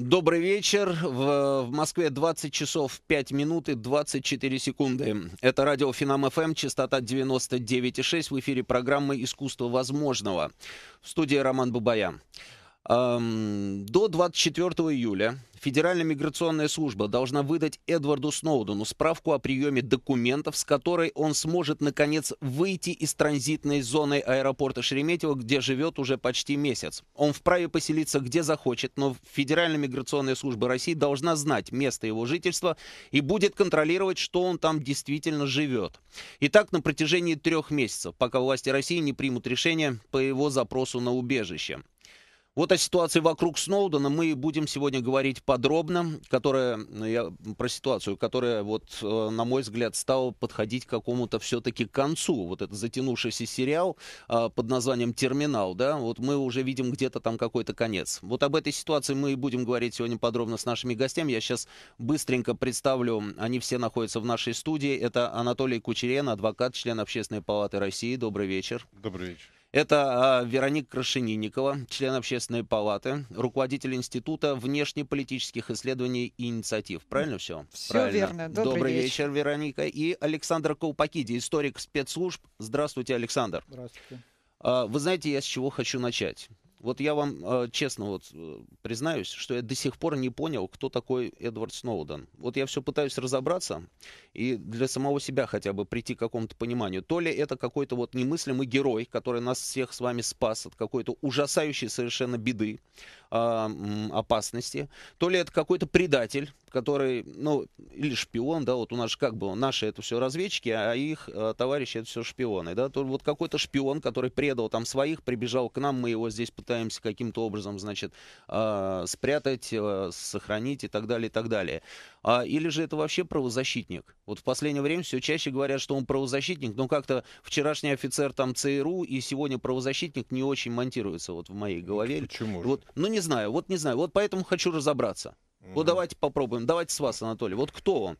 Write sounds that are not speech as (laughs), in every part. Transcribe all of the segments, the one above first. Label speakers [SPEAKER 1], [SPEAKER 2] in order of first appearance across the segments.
[SPEAKER 1] Добрый вечер. В, в Москве 20 часов 5 минут и 24 секунды. Это радио Финам ФМ, частота 99,6. В эфире программы «Искусство возможного». В студии Роман Бабаян. До 24 июля Федеральная миграционная служба должна выдать Эдварду Сноудену справку о приеме документов, с которой он сможет, наконец, выйти из транзитной зоны аэропорта Шереметьево, где живет уже почти месяц. Он вправе поселиться где захочет, но Федеральная миграционная служба России должна знать место его жительства и будет контролировать, что он там действительно живет. И так на протяжении трех месяцев, пока власти России не примут решение по его запросу на убежище. Вот о ситуации вокруг Сноудена мы будем сегодня говорить подробно, которая, ну, я, про ситуацию, которая, вот, э, на мой взгляд, стала подходить к какому-то все-таки концу. Вот этот затянувшийся сериал а, под названием «Терминал», да, вот мы уже видим где-то там какой-то конец. Вот об этой ситуации мы и будем говорить сегодня подробно с нашими гостями. Я сейчас быстренько представлю, они все находятся в нашей студии. Это Анатолий Кучерен, адвокат, член Общественной палаты России. Добрый вечер.
[SPEAKER 2] Добрый вечер.
[SPEAKER 1] Это а, Вероника Крашенинникова, член Общественной палаты, руководитель Института внешнеполитических исследований и инициатив. Правильно все?
[SPEAKER 3] Все
[SPEAKER 1] Правильно.
[SPEAKER 3] верно. Добрый,
[SPEAKER 1] Добрый вечер. вечер, Вероника. И Александр Колпакиди, историк спецслужб. Здравствуйте, Александр.
[SPEAKER 4] Здравствуйте.
[SPEAKER 1] А, вы знаете, я с чего хочу начать? Вот я вам э, честно вот э, признаюсь, что я до сих пор не понял, кто такой Эдвард Сноуден. Вот я все пытаюсь разобраться и для самого себя хотя бы прийти к какому-то пониманию. То ли это какой-то вот немыслимый герой, который нас всех с вами спас от какой-то ужасающей совершенно беды, э, опасности, то ли это какой-то предатель, который, ну, или шпион, да, вот у нас как бы наши это все разведчики, а их э, товарищи это все шпионы, да, то вот какой-то шпион, который предал там своих, прибежал к нам, мы его здесь пытаемся каким-то образом, значит, э, спрятать, э, сохранить и так далее, и так далее. А, или же это вообще правозащитник? Вот в последнее время все чаще говорят, что он правозащитник, но как-то вчерашний офицер там ЦРУ и сегодня правозащитник не очень монтируется вот в моей голове.
[SPEAKER 2] Почему?
[SPEAKER 1] Вот, ну не знаю, вот не знаю, вот поэтому хочу разобраться. Mm-hmm. Вот давайте попробуем. Давайте с вас, Анатолий. Вот кто он?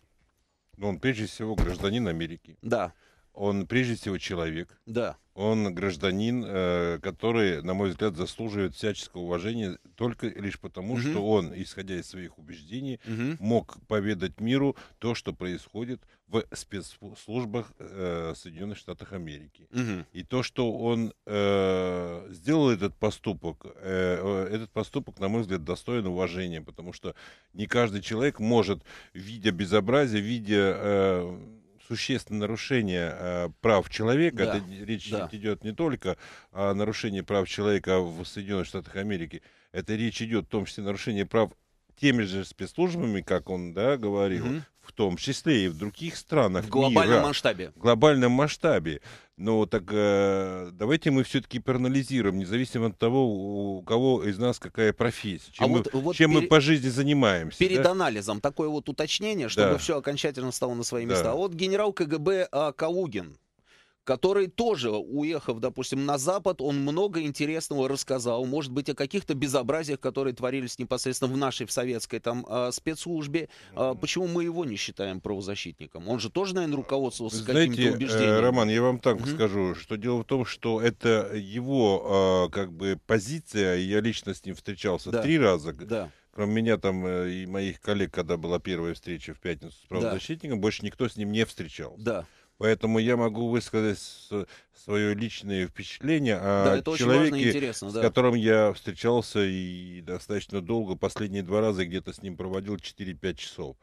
[SPEAKER 2] Ну, он прежде всего гражданин Америки.
[SPEAKER 1] Да.
[SPEAKER 2] Он прежде всего человек.
[SPEAKER 1] Да.
[SPEAKER 2] Он гражданин, э, который, на мой взгляд, заслуживает всяческого уважения только лишь потому, угу. что он, исходя из своих убеждений, угу. мог поведать миру то, что происходит в спецслужбах э, Соединенных Штатов Америки. Угу. И то, что он э, сделал этот поступок, э, э, этот поступок, на мой взгляд, достоин уважения, потому что не каждый человек может, видя безобразие, видя... Э, существенное нарушение э, прав человека. Да, Это речь да. идет не только о нарушении прав человека в Соединенных Штатах Америки. Это речь идет в том числе о нарушении прав теми же спецслужбами, как он да, говорил, угу. В том числе и в других странах.
[SPEAKER 1] В глобальном
[SPEAKER 2] мира,
[SPEAKER 1] масштабе.
[SPEAKER 2] В глобальном масштабе. Но так э, давайте мы все-таки проанализируем, независимо от того, у кого из нас какая профессия, чем, а мы, вот, вот чем пере... мы по жизни занимаемся.
[SPEAKER 1] Перед да? анализом такое вот уточнение, чтобы да. все окончательно стало на свои места. Да. Вот генерал КГБ а, Калугин, который тоже, уехав, допустим, на Запад, он много интересного рассказал, может быть, о каких-то безобразиях, которые творились непосредственно в нашей, в советской там а, спецслужбе. А, почему мы его не считаем правозащитником? Он же тоже, наверное, руководствовался какими-то э, убеждениями.
[SPEAKER 2] Роман, я вам так угу. скажу, что дело в том, что это его а, как бы позиция, я лично с ним встречался да. три раза.
[SPEAKER 1] Да.
[SPEAKER 2] Кроме меня там э, и моих коллег, когда была первая встреча в пятницу с правозащитником, да. больше никто с ним не встречался.
[SPEAKER 1] Да.
[SPEAKER 2] Поэтому я могу высказать свое личное впечатление о да, человеке, с да. которым я встречался и достаточно долго, последние два раза где-то с ним проводил 4-5 часов.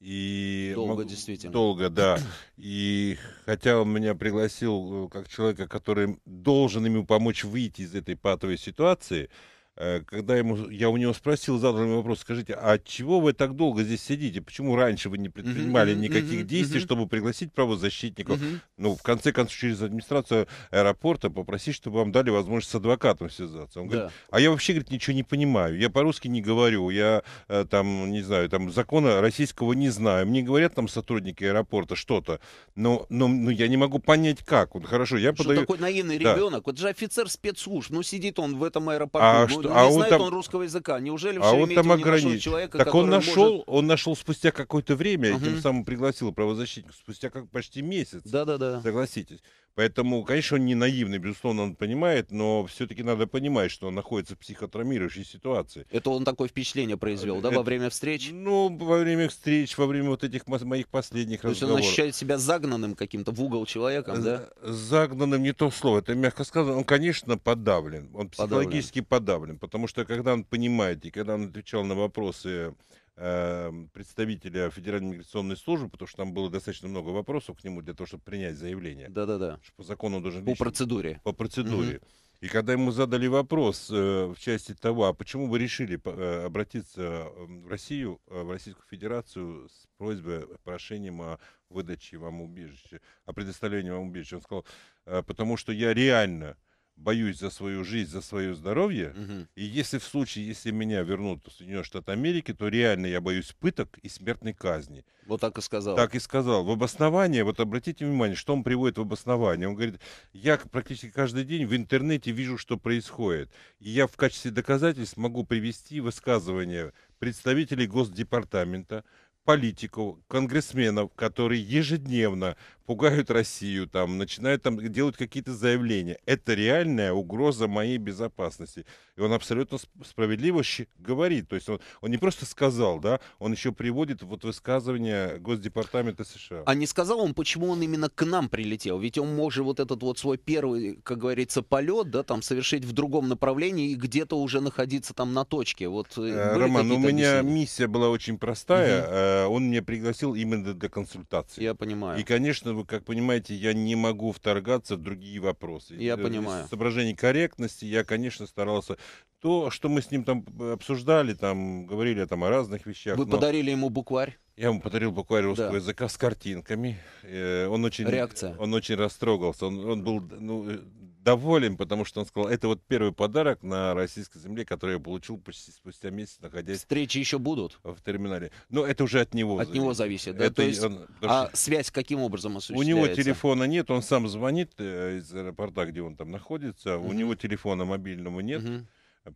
[SPEAKER 1] И долго, могу, действительно.
[SPEAKER 2] Долго, да. (clears throat) И хотя он меня пригласил э, как человека, который должен ему помочь выйти из этой патовой ситуации, когда ему, я у него спросил, задал ему вопрос, скажите, а чего вы так долго здесь сидите? Почему раньше вы не предпринимали uh-huh, никаких uh-huh, действий, uh-huh. чтобы пригласить правозащитников? Uh-huh. Ну, в конце концов, через администрацию аэропорта попросить, чтобы вам дали возможность с адвокатом связаться. Он да. говорит, а я вообще, говорит, ничего не понимаю. Я по-русски не говорю, я э, там, не знаю, там закона российского не знаю. Мне говорят там сотрудники аэропорта что-то, но, но, но я не могу понять, как. Вот хорошо, я
[SPEAKER 1] что
[SPEAKER 2] подаю...
[SPEAKER 1] такой наивный да. ребенок? Вот же офицер спецслужб, ну сидит он в этом аэропорту. А
[SPEAKER 2] ну,
[SPEAKER 1] ну, а не он знает там... он русского языка. Неужели
[SPEAKER 2] а он там ограничен. человека, Так он нашел, может... он нашел спустя какое-то время, угу. тем самым пригласил правозащитника, спустя как почти месяц.
[SPEAKER 1] Да-да-да.
[SPEAKER 2] Согласитесь. Поэтому, конечно, он не наивный, безусловно, он понимает, но все-таки надо понимать, что он находится в психотравмирующей ситуации.
[SPEAKER 1] Это он такое впечатление произвел, да, Это, во время встреч?
[SPEAKER 2] Ну, во время встреч, во время вот этих моих последних То разговоров.
[SPEAKER 1] То есть он ощущает себя загнанным каким-то в угол человеком, да?
[SPEAKER 2] Загнанным не то слово, это мягко сказано. Он, конечно, подавлен, он психологически подавлен, подавлен потому что когда он понимает и когда он отвечал на вопросы Эм, представителя Федеральной миграционной службы, потому что там было достаточно много вопросов к нему для того, чтобы принять заявление.
[SPEAKER 1] Да-да-да.
[SPEAKER 2] По закону должен...
[SPEAKER 1] По процедуре.
[SPEAKER 2] По процедуре. Угу. И когда ему задали вопрос э, в части того, а почему вы решили э, обратиться эм, в Россию, э, в Российскую Федерацию с просьбой, прошением о выдаче вам убежища, о предоставлении вам убежища, он сказал, э, потому что я реально боюсь за свою жизнь, за свое здоровье. Угу. И если в случае, если меня вернут в Соединенные Штаты Америки, то реально я боюсь пыток и смертной казни.
[SPEAKER 1] Вот так и сказал.
[SPEAKER 2] Так и сказал. В обоснование, вот обратите внимание, что он приводит в обоснование. Он говорит, я практически каждый день в интернете вижу, что происходит. И я в качестве доказательств могу привести высказывания представителей Госдепартамента, политиков, конгрессменов, которые ежедневно пугают Россию, там, начинают там делать какие-то заявления. Это реальная угроза моей безопасности. И он абсолютно справедливо говорит. То есть он, он не просто сказал, да, он еще приводит вот высказывание Госдепартамента США.
[SPEAKER 1] А не сказал он, почему он именно к нам прилетел? Ведь он мог же вот этот вот свой первый, как говорится, полет, да, там, совершить в другом направлении и где-то уже находиться там на точке. Вот,
[SPEAKER 2] э, э Роман, у меня объяснения? миссия была очень простая. Угу. Он меня пригласил именно для консультации.
[SPEAKER 1] Я понимаю.
[SPEAKER 2] И, конечно, вы, как понимаете, я не могу вторгаться в другие вопросы.
[SPEAKER 1] Я
[SPEAKER 2] Из
[SPEAKER 1] понимаю.
[SPEAKER 2] соображений корректности я, конечно, старался то, что мы с ним там обсуждали, там говорили там о разных вещах.
[SPEAKER 1] Вы но... подарили ему букварь?
[SPEAKER 2] Я ему подарил букварь русского да. языка с картинками. Э, он очень,
[SPEAKER 1] Реакция.
[SPEAKER 2] Он очень растрогался. Он, он был ну, доволен, потому что он сказал, это вот первый подарок на российской земле, который я получил почти спустя месяц, находясь...
[SPEAKER 1] Встречи еще будут?
[SPEAKER 2] В терминале. Но это уже от него
[SPEAKER 1] От зависит. него зависит, да? Это То есть, он, а что... связь каким образом осуществляется?
[SPEAKER 2] У него телефона нет, он сам звонит э, из аэропорта, где он там находится, угу. у него телефона мобильного нет. Угу.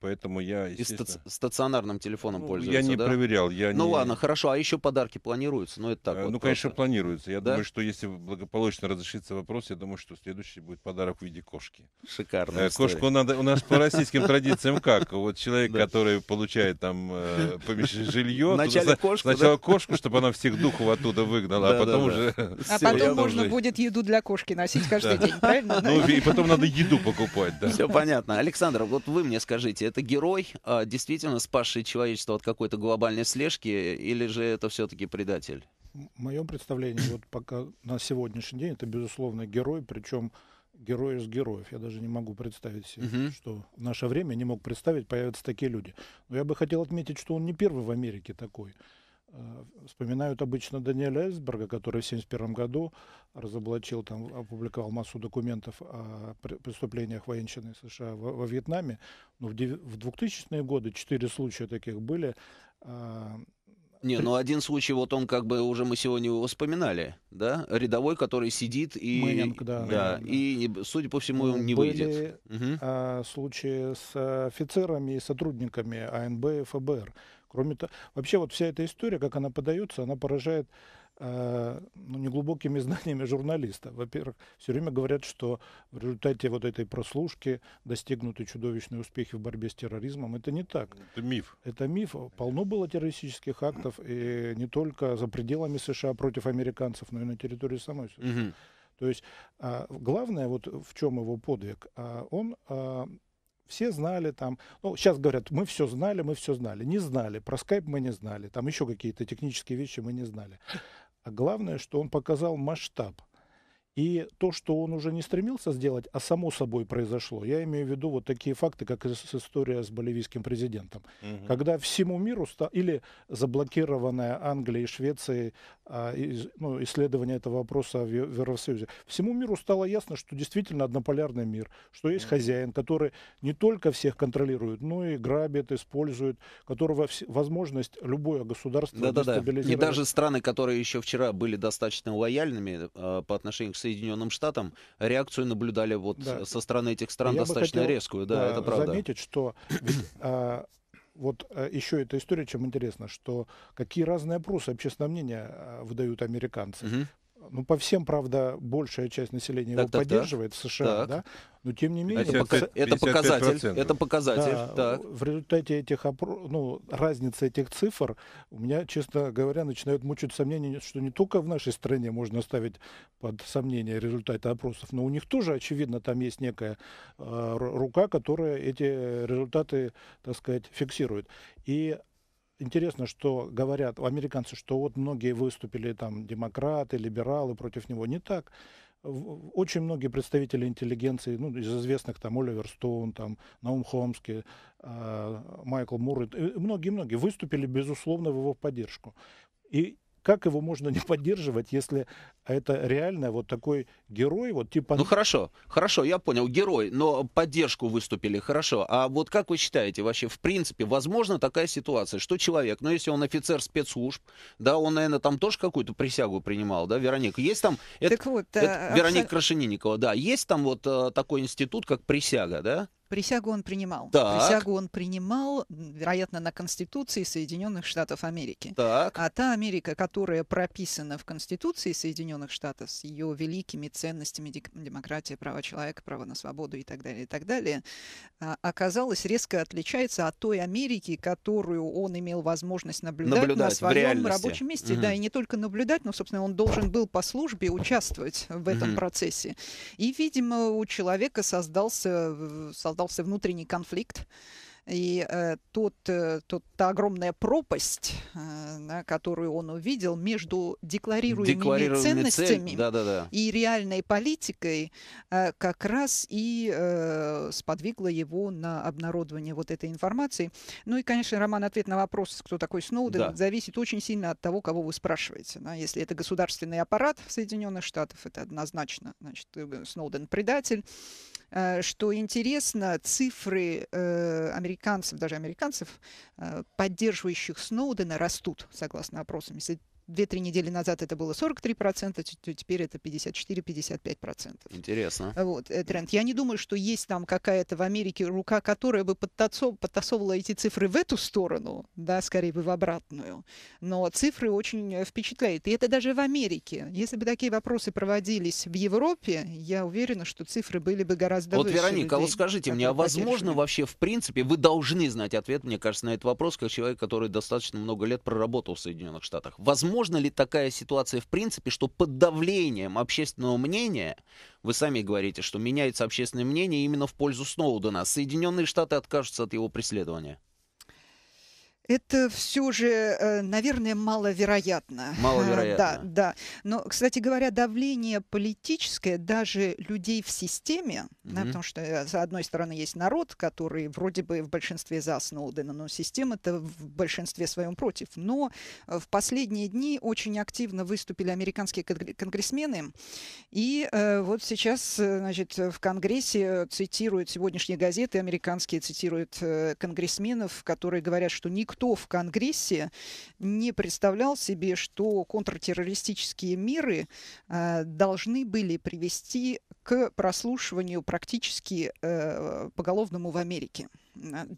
[SPEAKER 2] Поэтому я,
[SPEAKER 1] естественно... И стационарным телефоном
[SPEAKER 2] ну,
[SPEAKER 1] пользуется,
[SPEAKER 2] Я не
[SPEAKER 1] да?
[SPEAKER 2] проверял. Я
[SPEAKER 1] ну
[SPEAKER 2] не...
[SPEAKER 1] ладно, хорошо. А еще подарки планируются? Ну, это так
[SPEAKER 2] э,
[SPEAKER 1] вот
[SPEAKER 2] Ну, конечно, планируется. Я
[SPEAKER 1] да?
[SPEAKER 2] думаю, что если благополучно разрешится вопрос, я думаю, что следующий будет подарок в виде кошки.
[SPEAKER 1] Шикарно.
[SPEAKER 2] Э, кошку надо... У нас по российским традициям как? Вот человек, который получает там э, жилье...
[SPEAKER 1] Вначале кошку,
[SPEAKER 2] Сначала кошку, чтобы она всех духов оттуда выгнала, а потом уже... (laughs) (laughs)
[SPEAKER 3] А потом можно будет еду для кошки носить каждый день, правильно? Ну,
[SPEAKER 2] и потом надо еду покупать, да.
[SPEAKER 1] Все понятно. Александр, вот вы мне скажите, это герой а, действительно спасший человечество от какой-то глобальной слежки, или же это все-таки предатель?
[SPEAKER 4] В моем представлении, вот пока на сегодняшний день это, безусловно, герой, причем герой из героев. Я даже не могу представить себе, uh-huh. что в наше время не мог представить, появятся такие люди. Но я бы хотел отметить, что он не первый в Америке такой. Э, вспоминают обычно Даниэля Эсберга, который в 1971 году разоблачил, там, опубликовал массу документов о преступлениях военщины США во, во Вьетнаме. Но в, в 2000-е годы четыре случая таких были.
[SPEAKER 1] А, не, ну один случай, вот он как бы уже мы сегодня его вспоминали, да, рядовой, который сидит и,
[SPEAKER 4] Мэнинг, да,
[SPEAKER 1] да, да, и судя по всему он не
[SPEAKER 4] Были,
[SPEAKER 1] выйдет.
[SPEAKER 4] Угу. А, случаи с офицерами и сотрудниками АНБ и ФБР, Кроме того, вообще вот вся эта история, как она подается, она поражает э, ну, неглубокими (laughs) знаниями журналиста. Во-первых, все время говорят, что в результате вот этой прослушки достигнуты чудовищные успехи в борьбе с терроризмом. Это не так.
[SPEAKER 2] Это миф.
[SPEAKER 4] Это миф. Полно было террористических актов, и не только за пределами США против американцев, но и на территории самой США. Угу. То есть а, главное, вот в чем его подвиг, а, он а, все знали там, ну, сейчас говорят, мы все знали, мы все знали. Не знали, про скайп мы не знали, там еще какие-то технические вещи мы не знали. А главное, что он показал масштаб и то, что он уже не стремился сделать, а само собой произошло. Я имею в виду вот такие факты, как история с боливийским президентом. Угу. Когда всему миру или заблокированная Англией и Швецией а, из, ну, исследование этого вопроса в, в Евросоюзе, всему миру стало ясно, что действительно однополярный мир, что есть угу. хозяин, который не только всех контролирует, но и грабит, использует, которого вс- возможность любое государство
[SPEAKER 1] да, да, да. И даже страны, которые еще вчера были достаточно лояльными э, по отношению к Соединенным Штатам, реакцию наблюдали вот да. со стороны этих стран Я достаточно хотел, резкую. Да, да, это правда.
[SPEAKER 4] заметить, что (clears throat) а, вот а, еще эта история, чем интересно, что какие разные опросы общественного мнения а, выдают американцы. Угу ну, по всем, правда, большая часть населения так, его так, поддерживает так. в США, так. да, но тем не менее...
[SPEAKER 1] Это, пока... это показатель, это показатель, да,
[SPEAKER 4] так. В результате этих, ну, разницы этих цифр у меня, честно говоря, начинают мучить сомнения, что не только в нашей стране можно ставить под сомнение результаты опросов, но у них тоже, очевидно, там есть некая э, рука, которая эти результаты, так сказать, фиксирует. И интересно, что говорят американцы, что вот многие выступили там демократы, либералы против него. Не так. Очень многие представители интеллигенции, ну, из известных там Оливер Стоун, там Наум Хомский, э, Майкл Мур, многие-многие выступили, безусловно, в его поддержку. И как его можно (laughs) не поддерживать, если это реально вот такой герой, вот типа...
[SPEAKER 1] Ну хорошо, хорошо, я понял, герой, но поддержку выступили, хорошо. А вот как вы считаете, вообще, в принципе, возможно такая ситуация, что человек, ну если он офицер спецслужб, да, он, наверное, там тоже какую-то присягу принимал, да, Вероника? Есть там...
[SPEAKER 3] Так это, вот,
[SPEAKER 1] это, а, Вероника. Крашенинникова, да, есть там вот а, такой институт, как присяга, да?
[SPEAKER 3] Присягу он принимал. Так. Присягу он принимал, вероятно, на Конституции Соединенных Штатов Америки. Так. А та Америка, которая прописана в Конституции Соединенных Штатов с ее великими ценностями демократия, права человека, право на свободу и так далее, и так далее, а, оказалась резко отличается от той Америки, которую он имел возможность наблюдать, наблюдать на своем рабочем месте. Угу. Да, и не только наблюдать, но, собственно, он должен был по службе участвовать в этом угу. процессе. И, видимо, у человека создался, создался внутренний конфликт. И э, тот, э, тот, та огромная пропасть, э, да, которую он увидел между декларируемыми, декларируемыми ценностями цель. да, да, да. и реальной политикой, э, как раз и э, сподвигло его на обнародование вот этой информации. Ну и, конечно, Роман, ответ на вопрос, кто такой Сноуден, да. зависит очень сильно от того, кого вы спрашиваете. Да? Если это государственный аппарат Соединенных Штатов, это однозначно, значит, э, Сноуден предатель. Э, что интересно, цифры э, американцев, даже американцев, э, поддерживающих Сноудена, растут, согласно опросам. Если Две-три недели назад это было 43%, теперь это 54-55%.
[SPEAKER 1] Интересно.
[SPEAKER 3] Вот, э, тренд. Я не думаю, что есть там какая-то в Америке рука, которая бы подтасов, подтасовывала эти цифры в эту сторону, да, скорее бы в обратную. Но цифры очень э, впечатляют. И это даже в Америке. Если бы такие вопросы проводились в Европе, я уверена, что цифры были бы гораздо
[SPEAKER 1] вот,
[SPEAKER 3] выше.
[SPEAKER 1] Вот, Вероника, а вот скажите мне, а возможно вообще, в принципе, вы должны знать ответ, мне кажется, на этот вопрос, как человек, который достаточно много лет проработал в Соединенных Штатах. Возможно, возможно ли такая ситуация в принципе, что под давлением общественного мнения, вы сами говорите, что меняется общественное мнение именно в пользу Сноудена, Соединенные Штаты откажутся от его преследования?
[SPEAKER 3] Это все же, э, наверное, маловероятно.
[SPEAKER 1] Маловероятно.
[SPEAKER 3] Да, да. Но, кстати говоря, давление политическое даже людей в системе, mm-hmm. да, потому что, с одной стороны, есть народ, который вроде бы в большинстве за Сноудена, но система-то в большинстве своем против. Но э, в последние дни очень активно выступили американские конгрессмены. И э, вот сейчас, значит, в Конгрессе цитируют сегодняшние газеты американские, цитируют э, конгрессменов, которые говорят, что никто никто в Конгрессе не представлял себе, что контртеррористические меры э, должны были привести к прослушиванию практически э, поголовному в Америке.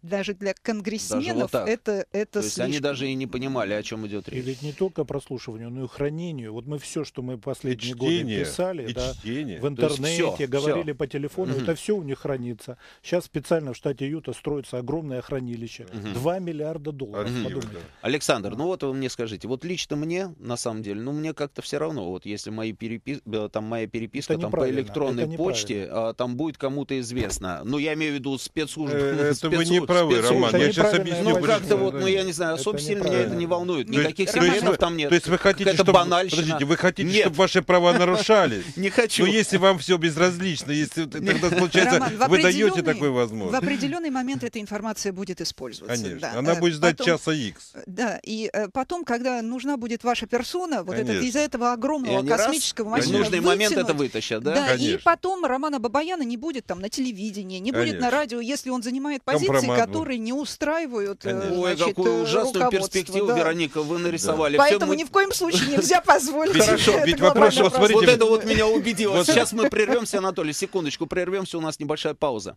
[SPEAKER 3] Даже для конгрессменов
[SPEAKER 1] даже
[SPEAKER 3] вот это, это
[SPEAKER 1] То есть слишком. они даже и не понимали, о чем идет речь.
[SPEAKER 4] И ведь не только прослушиванию, но и хранению. Вот мы все, что мы последние годы писали, да, в интернете, все, говорили все. по телефону, угу. это все у них хранится. Сейчас специально в штате Юта строится огромное хранилище. Угу. 2 миллиарда долларов. Угу.
[SPEAKER 1] Александр, ну вот вы мне скажите, вот лично мне, на самом деле, ну мне как-то все равно, вот если мои перепис... Э, там моя переписка там по электронной почте, а, там будет кому-то известно. Ну я имею в виду спецслужбы. Э, (laughs)
[SPEAKER 2] вы не правы, Роман. Я сейчас объясню.
[SPEAKER 1] Ну, как-то вот, ну, я не знаю, особо сильно меня это не волнует. Никаких секретов там нет.
[SPEAKER 2] То есть вы хотите, чтобы... Подождите, вы хотите, чтобы ваши права (laughs) нарушались?
[SPEAKER 1] Не хочу.
[SPEAKER 2] Но если вам все безразлично, если тогда, получается, вы даете такую возможность.
[SPEAKER 3] В определенный момент эта информация будет использоваться.
[SPEAKER 2] Конечно. Она будет ждать часа X.
[SPEAKER 3] Да, и э, потом, когда нужна будет ваша персона, вот это из-за этого огромного космического массива
[SPEAKER 1] В нужный момент это вытащат, да?
[SPEAKER 3] Да, и потом Романа Бабаяна не будет там на телевидении, не будет на радио, если он занимает позицию позиции, которые не устраивают
[SPEAKER 1] Конечно. Ой, значит, какую ужасную перспективу, да. Вероника, вы нарисовали.
[SPEAKER 3] Да. Поэтому мы... ни в коем случае (laughs) нельзя позволить.
[SPEAKER 1] Хорошо, ведь вопрос, вот это вот меня убедило. Сейчас мы прервемся, Анатолий, секундочку, прервемся, у нас небольшая пауза.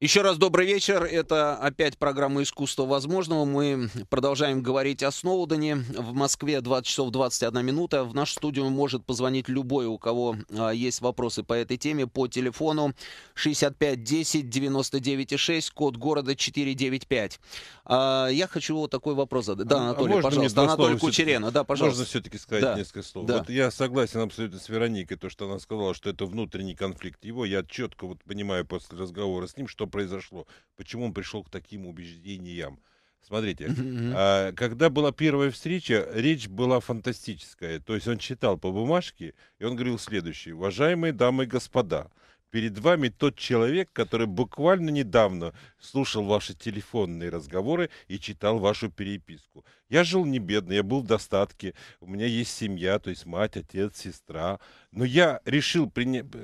[SPEAKER 1] Еще раз добрый вечер. Это опять программа «Искусство возможного». Мы продолжаем говорить о Сноудене. В Москве 20 часов 21 минута. В нашу студию может позвонить любой, у кого а, есть вопросы по этой теме, по телефону 65 10 99 6, код города 495. А, я хочу вот такой вопрос задать. Да, а Анатолий, а пожалуйста. Анатолий Кучерена. Да, пожалуйста.
[SPEAKER 2] Можно все-таки сказать да. несколько слов. Да. Вот я согласен абсолютно с Вероникой, то, что она сказала, что это внутренний конфликт его. Я четко вот понимаю после разговора с ним, что произошло, почему он пришел к таким убеждениям. Смотрите, а, когда была первая встреча, речь была фантастическая. То есть он читал по бумажке, и он говорил следующее. Уважаемые дамы и господа, перед вами тот человек, который буквально недавно слушал ваши телефонные разговоры и читал вашу переписку. Я жил не бедно, я был в достатке, у меня есть семья, то есть мать, отец, сестра. Но я решил,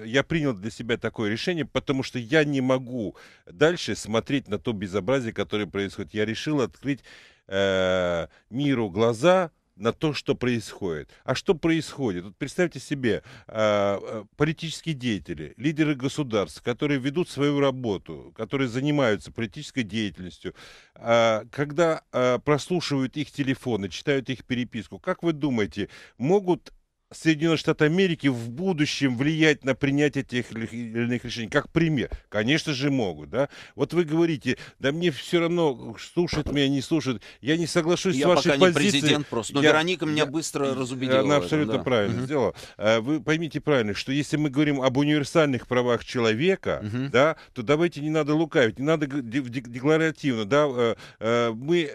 [SPEAKER 2] я принял для себя такое решение, потому что я не могу дальше смотреть на то безобразие, которое происходит. Я решил открыть э, миру глаза, на то, что происходит. А что происходит? Вот представьте себе, э, политические деятели, лидеры государств, которые ведут свою работу, которые занимаются политической деятельностью, э, когда прослушивают их телефоны, читают их переписку, как вы думаете, могут Соединенных Штатов Америки в будущем влиять на принятие тех или иных решений? Как пример. Конечно же могут, да? Вот вы говорите, да мне все равно, слушать меня, не слушать. Я не соглашусь
[SPEAKER 1] я
[SPEAKER 2] с вашей
[SPEAKER 1] пока
[SPEAKER 2] позицией.
[SPEAKER 1] не президент просто, но я, Вероника меня я, быстро разубедила.
[SPEAKER 2] Она абсолютно да. правильно угу. сделала. А, вы поймите правильно, что если мы говорим об универсальных правах человека, угу. да, то давайте не надо лукавить, не надо декларативно, да, э, э, мы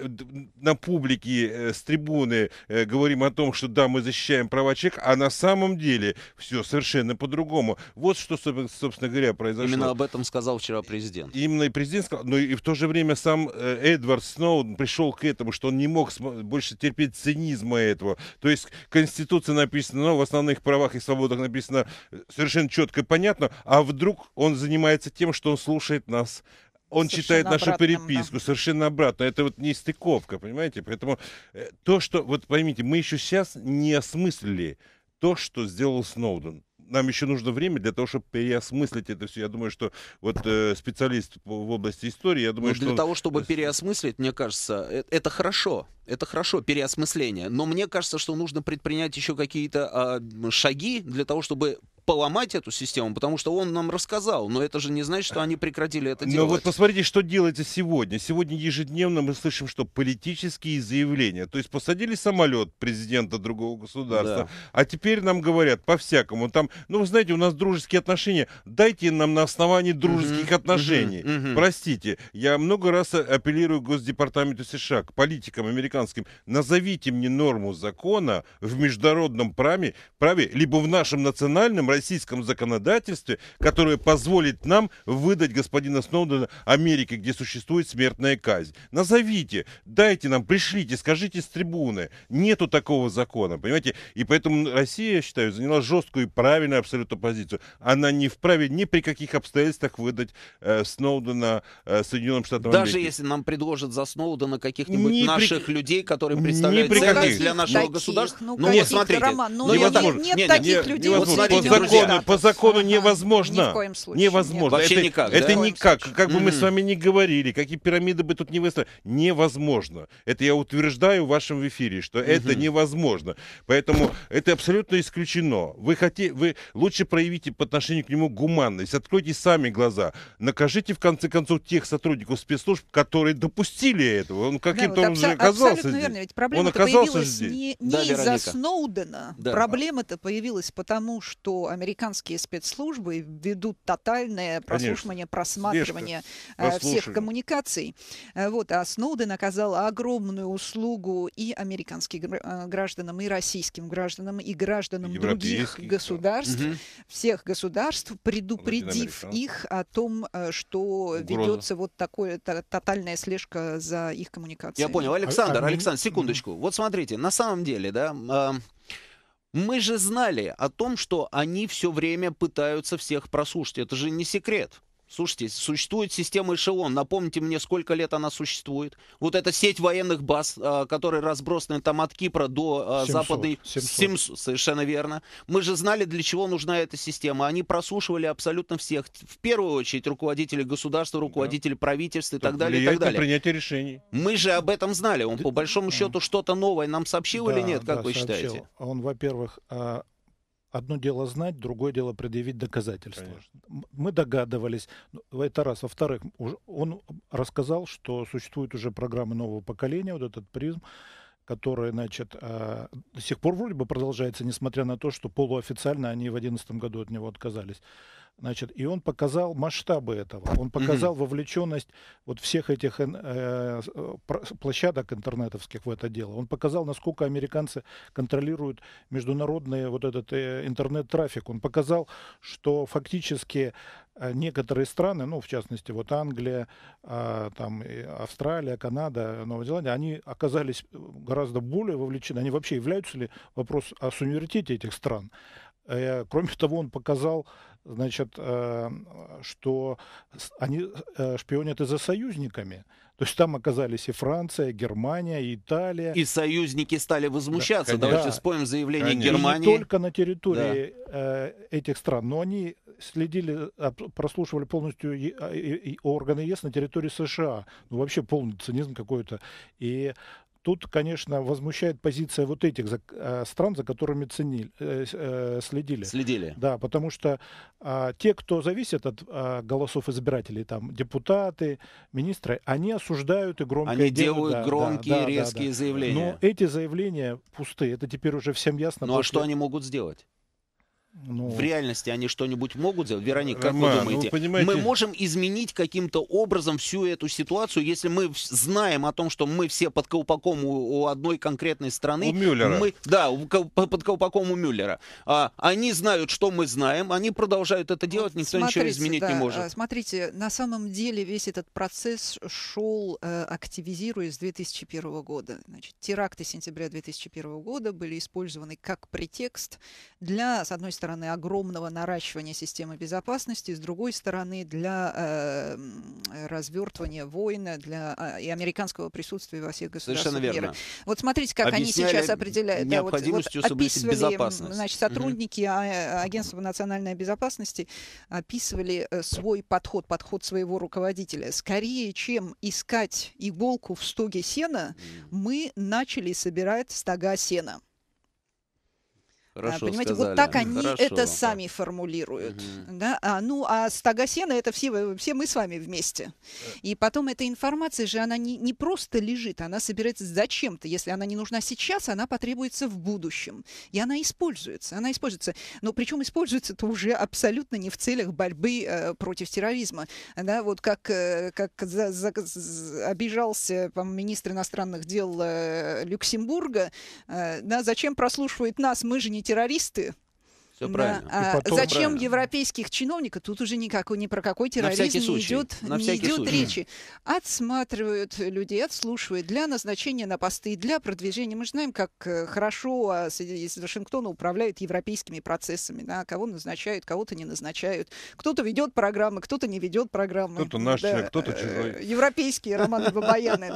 [SPEAKER 2] на публике э, с трибуны говорим о том, что да, мы защищаем права человека, а на самом деле все совершенно по-другому. Вот что, собственно говоря, произошло.
[SPEAKER 1] Именно об этом сказал вчера президент.
[SPEAKER 2] Именно и президент сказал, но и в то же время сам э, Эдвард Сноуден пришел к этому, что он не мог больше терпеть цинизма этого. То есть Конституция написана, но в основных правах и свободах написано э, совершенно четко и понятно, а вдруг он занимается тем, что он слушает нас он совершенно читает нашу переписку да. совершенно обратно. Это вот не стыковка, понимаете? Поэтому э, то, что, вот поймите, мы еще сейчас не осмыслили то, что сделал Сноуден. Нам еще нужно время для того, чтобы переосмыслить это все. Я думаю, что вот э, специалист в области истории, я думаю,
[SPEAKER 1] Но
[SPEAKER 2] что...
[SPEAKER 1] Для того, чтобы переосмыслить, мне кажется, это, это хорошо это хорошо, переосмысление. Но мне кажется, что нужно предпринять еще какие-то а, шаги для того, чтобы поломать эту систему, потому что он нам рассказал, но это же не значит, что они прекратили это делать.
[SPEAKER 2] Но вот посмотрите, что делается сегодня. Сегодня ежедневно мы слышим, что политические заявления, то есть посадили самолет президента другого государства, да. а теперь нам говорят по-всякому, там, ну вы знаете, у нас дружеские отношения, дайте нам на основании дружеских uh-huh, отношений. Uh-huh, uh-huh. Простите, я много раз апеллирую к Госдепартаменту США, к политикам американским, назовите мне норму закона в международном праве, праве либо в нашем национальном российском законодательстве, которое позволит нам выдать господина Сноудена Америке, где существует смертная казнь. Назовите, дайте нам, пришлите, скажите с трибуны. Нету такого закона, понимаете? И поэтому Россия, я считаю, заняла жесткую и правильную абсолютно позицию. Она не вправе ни при каких обстоятельствах выдать э, Сноудена э, Соединенным Штатам
[SPEAKER 1] Даже Америки. если нам предложат за Сноудена каких-нибудь ни наших при... людей, которые представляют ценность для нашего таких, государства.
[SPEAKER 3] Ну, ну вот смотрите, Роман, ну,
[SPEAKER 2] нет, невозможно. нет, нет таких не, людей. Вот смотрите, закону, по закону невозможно. Ни в коем случае. Невозможно.
[SPEAKER 1] Вообще
[SPEAKER 2] это,
[SPEAKER 1] никак.
[SPEAKER 2] Это да? никак. Как бы мы с вами не говорили, какие пирамиды бы тут не выстроили, невозможно. Это я утверждаю в вашем эфире, что это невозможно. Поэтому это абсолютно исключено. Вы хотите, вы лучше проявите по отношению к нему гуманность, откройте сами глаза, накажите в конце концов тех сотрудников спецслужб, которые допустили этого. Он каким-то да, вот уже оказался
[SPEAKER 3] абсолютно верно. Ведь проблема-то появилась здесь. не, не да, из-за Сноудена. Да. Проблема-то появилась потому, что американские спецслужбы ведут тотальное прослушивание, Конечно. просматривание Слежка. всех коммуникаций. Э, вот, а Сноуден оказал огромную услугу и американским э, гражданам, и российским гражданам, и гражданам других государств, угу. всех государств, предупредив их о том, э, что Угроза. ведется вот такое тотальная слежка за их коммуникацией.
[SPEAKER 1] Я понял. Александр, Александр, секундочку. Вот смотрите, на самом деле, да, э, мы же знали о том, что они все время пытаются всех прослушать. Это же не секрет. Слушайте, существует система эшелон. Напомните мне, сколько лет она существует. Вот эта сеть военных баз, а, которые разбросаны там от Кипра до 700, западной... 700. 700. Совершенно верно. Мы же знали, для чего нужна эта система. Они прослушивали абсолютно всех. В первую очередь руководители государства, руководители да. правительства и так, так далее. И так далее.
[SPEAKER 2] принятие решений.
[SPEAKER 1] Мы же об этом знали. Он, по большому счету, что-то новое нам сообщил да, или нет, как да, вы сообщил. считаете?
[SPEAKER 4] Он, во-первых, а, одно дело знать, другое дело предъявить доказательства. Конечно. Мы догадывались, ну, это раз. Во-вторых, он рассказал, что существуют уже программы нового поколения, вот этот призм, который, значит, а, до сих пор вроде бы продолжается, несмотря на то, что полуофициально они в 2011 году от него отказались. Значит, и он показал масштабы этого. Он показал mm-hmm. вовлеченность вот всех этих э, э площадок интернетовских в это дело. Он показал, насколько американцы контролируют международный вот этот э, интернет-трафик. Он показал, что фактически э, некоторые страны, ну, в частности, вот Англия, э, там, Австралия, Канада, Новая Зеландия, они оказались гораздо более вовлечены. Они вообще являются ли вопрос о суверенитете этих стран? Э, кроме (laughs) того, он показал, значит, э, что они э, шпионят и за союзниками. То есть там оказались и Франция, и Германия, и Италия.
[SPEAKER 1] И союзники стали возмущаться. Да, Давайте да. вспомним заявление конечно. Германии.
[SPEAKER 4] И не только на территории да. этих стран, но они следили, прослушивали полностью органы ЕС на территории США. Ну, вообще полный цинизм какой-то. И Тут, конечно, возмущает позиция вот этих э, стран, за которыми ценили, э, э, следили.
[SPEAKER 1] Следили.
[SPEAKER 4] Да, потому что э, те, кто зависит от э, голосов избирателей, там депутаты, министры, они осуждают и громко
[SPEAKER 1] Они делают да, громкие, да, резкие да, да. заявления.
[SPEAKER 4] Но эти заявления пустые. Это теперь уже всем ясно.
[SPEAKER 1] Ну после... а что они могут сделать? Ну, в реальности они что-нибудь могут сделать? Вероника, как Роман, вы думаете? Ну, понимаете... Мы можем изменить каким-то образом всю эту ситуацию, если мы знаем о том, что мы все под колпаком у, у одной конкретной страны.
[SPEAKER 2] У Мюллера.
[SPEAKER 1] Мы, да, у, под колпаком у Мюллера. А, они знают, что мы знаем, они продолжают это делать, никто смотрите, ничего изменить да, не может. А,
[SPEAKER 3] смотрите, на самом деле весь этот процесс шел, э, активизируясь с 2001 года. Значит, теракты сентября 2001 года были использованы как претекст для, с одной стороны, стороны, огромного наращивания системы безопасности, с другой стороны, для э, развертывания войны, для э, и американского присутствия во всех государствах
[SPEAKER 1] Совершенно
[SPEAKER 3] мира. Верно. Вот смотрите, как
[SPEAKER 1] Объясняли
[SPEAKER 3] они сейчас определяют.
[SPEAKER 1] Да, вот, вот описывали,
[SPEAKER 3] безопасность. значит, сотрудники угу. Агентства национальной безопасности описывали э, свой подход, подход своего руководителя. Скорее, чем искать иголку в стоге сена, мы начали собирать стога сена.
[SPEAKER 1] Хорошо
[SPEAKER 3] Понимаете,
[SPEAKER 1] сказали.
[SPEAKER 3] вот так они Хорошо. это сами формулируют. Угу. Да? А, ну, а стагосена это все, все мы с вами вместе. И потом эта информация же, она не, не просто лежит, она собирается зачем-то. Если она не нужна сейчас, она потребуется в будущем. И она используется. Она используется. Но причем используется-то уже абсолютно не в целях борьбы э, против терроризма. Да? Вот как, э, как за, за, за, обижался по министр иностранных дел э, Люксембурга, э, да, зачем прослушивает нас, мы же не террористы,
[SPEAKER 1] все да. правильно.
[SPEAKER 3] А потом, зачем правильно. европейских чиновников? Тут уже никак, ни про какой терроризм не случай. идет,
[SPEAKER 1] на
[SPEAKER 3] не идет случай. речи. Отсматривают людей, отслушивают для назначения на посты, для продвижения. Мы же знаем, как э, хорошо а, из Вашингтона управляют европейскими процессами. Да? Кого назначают, кого-то не назначают. Кто-то ведет программы, кто-то не ведет программы.
[SPEAKER 2] Кто-то наш да. кто-то чужой.
[SPEAKER 3] Э, европейские романы Бабаяны.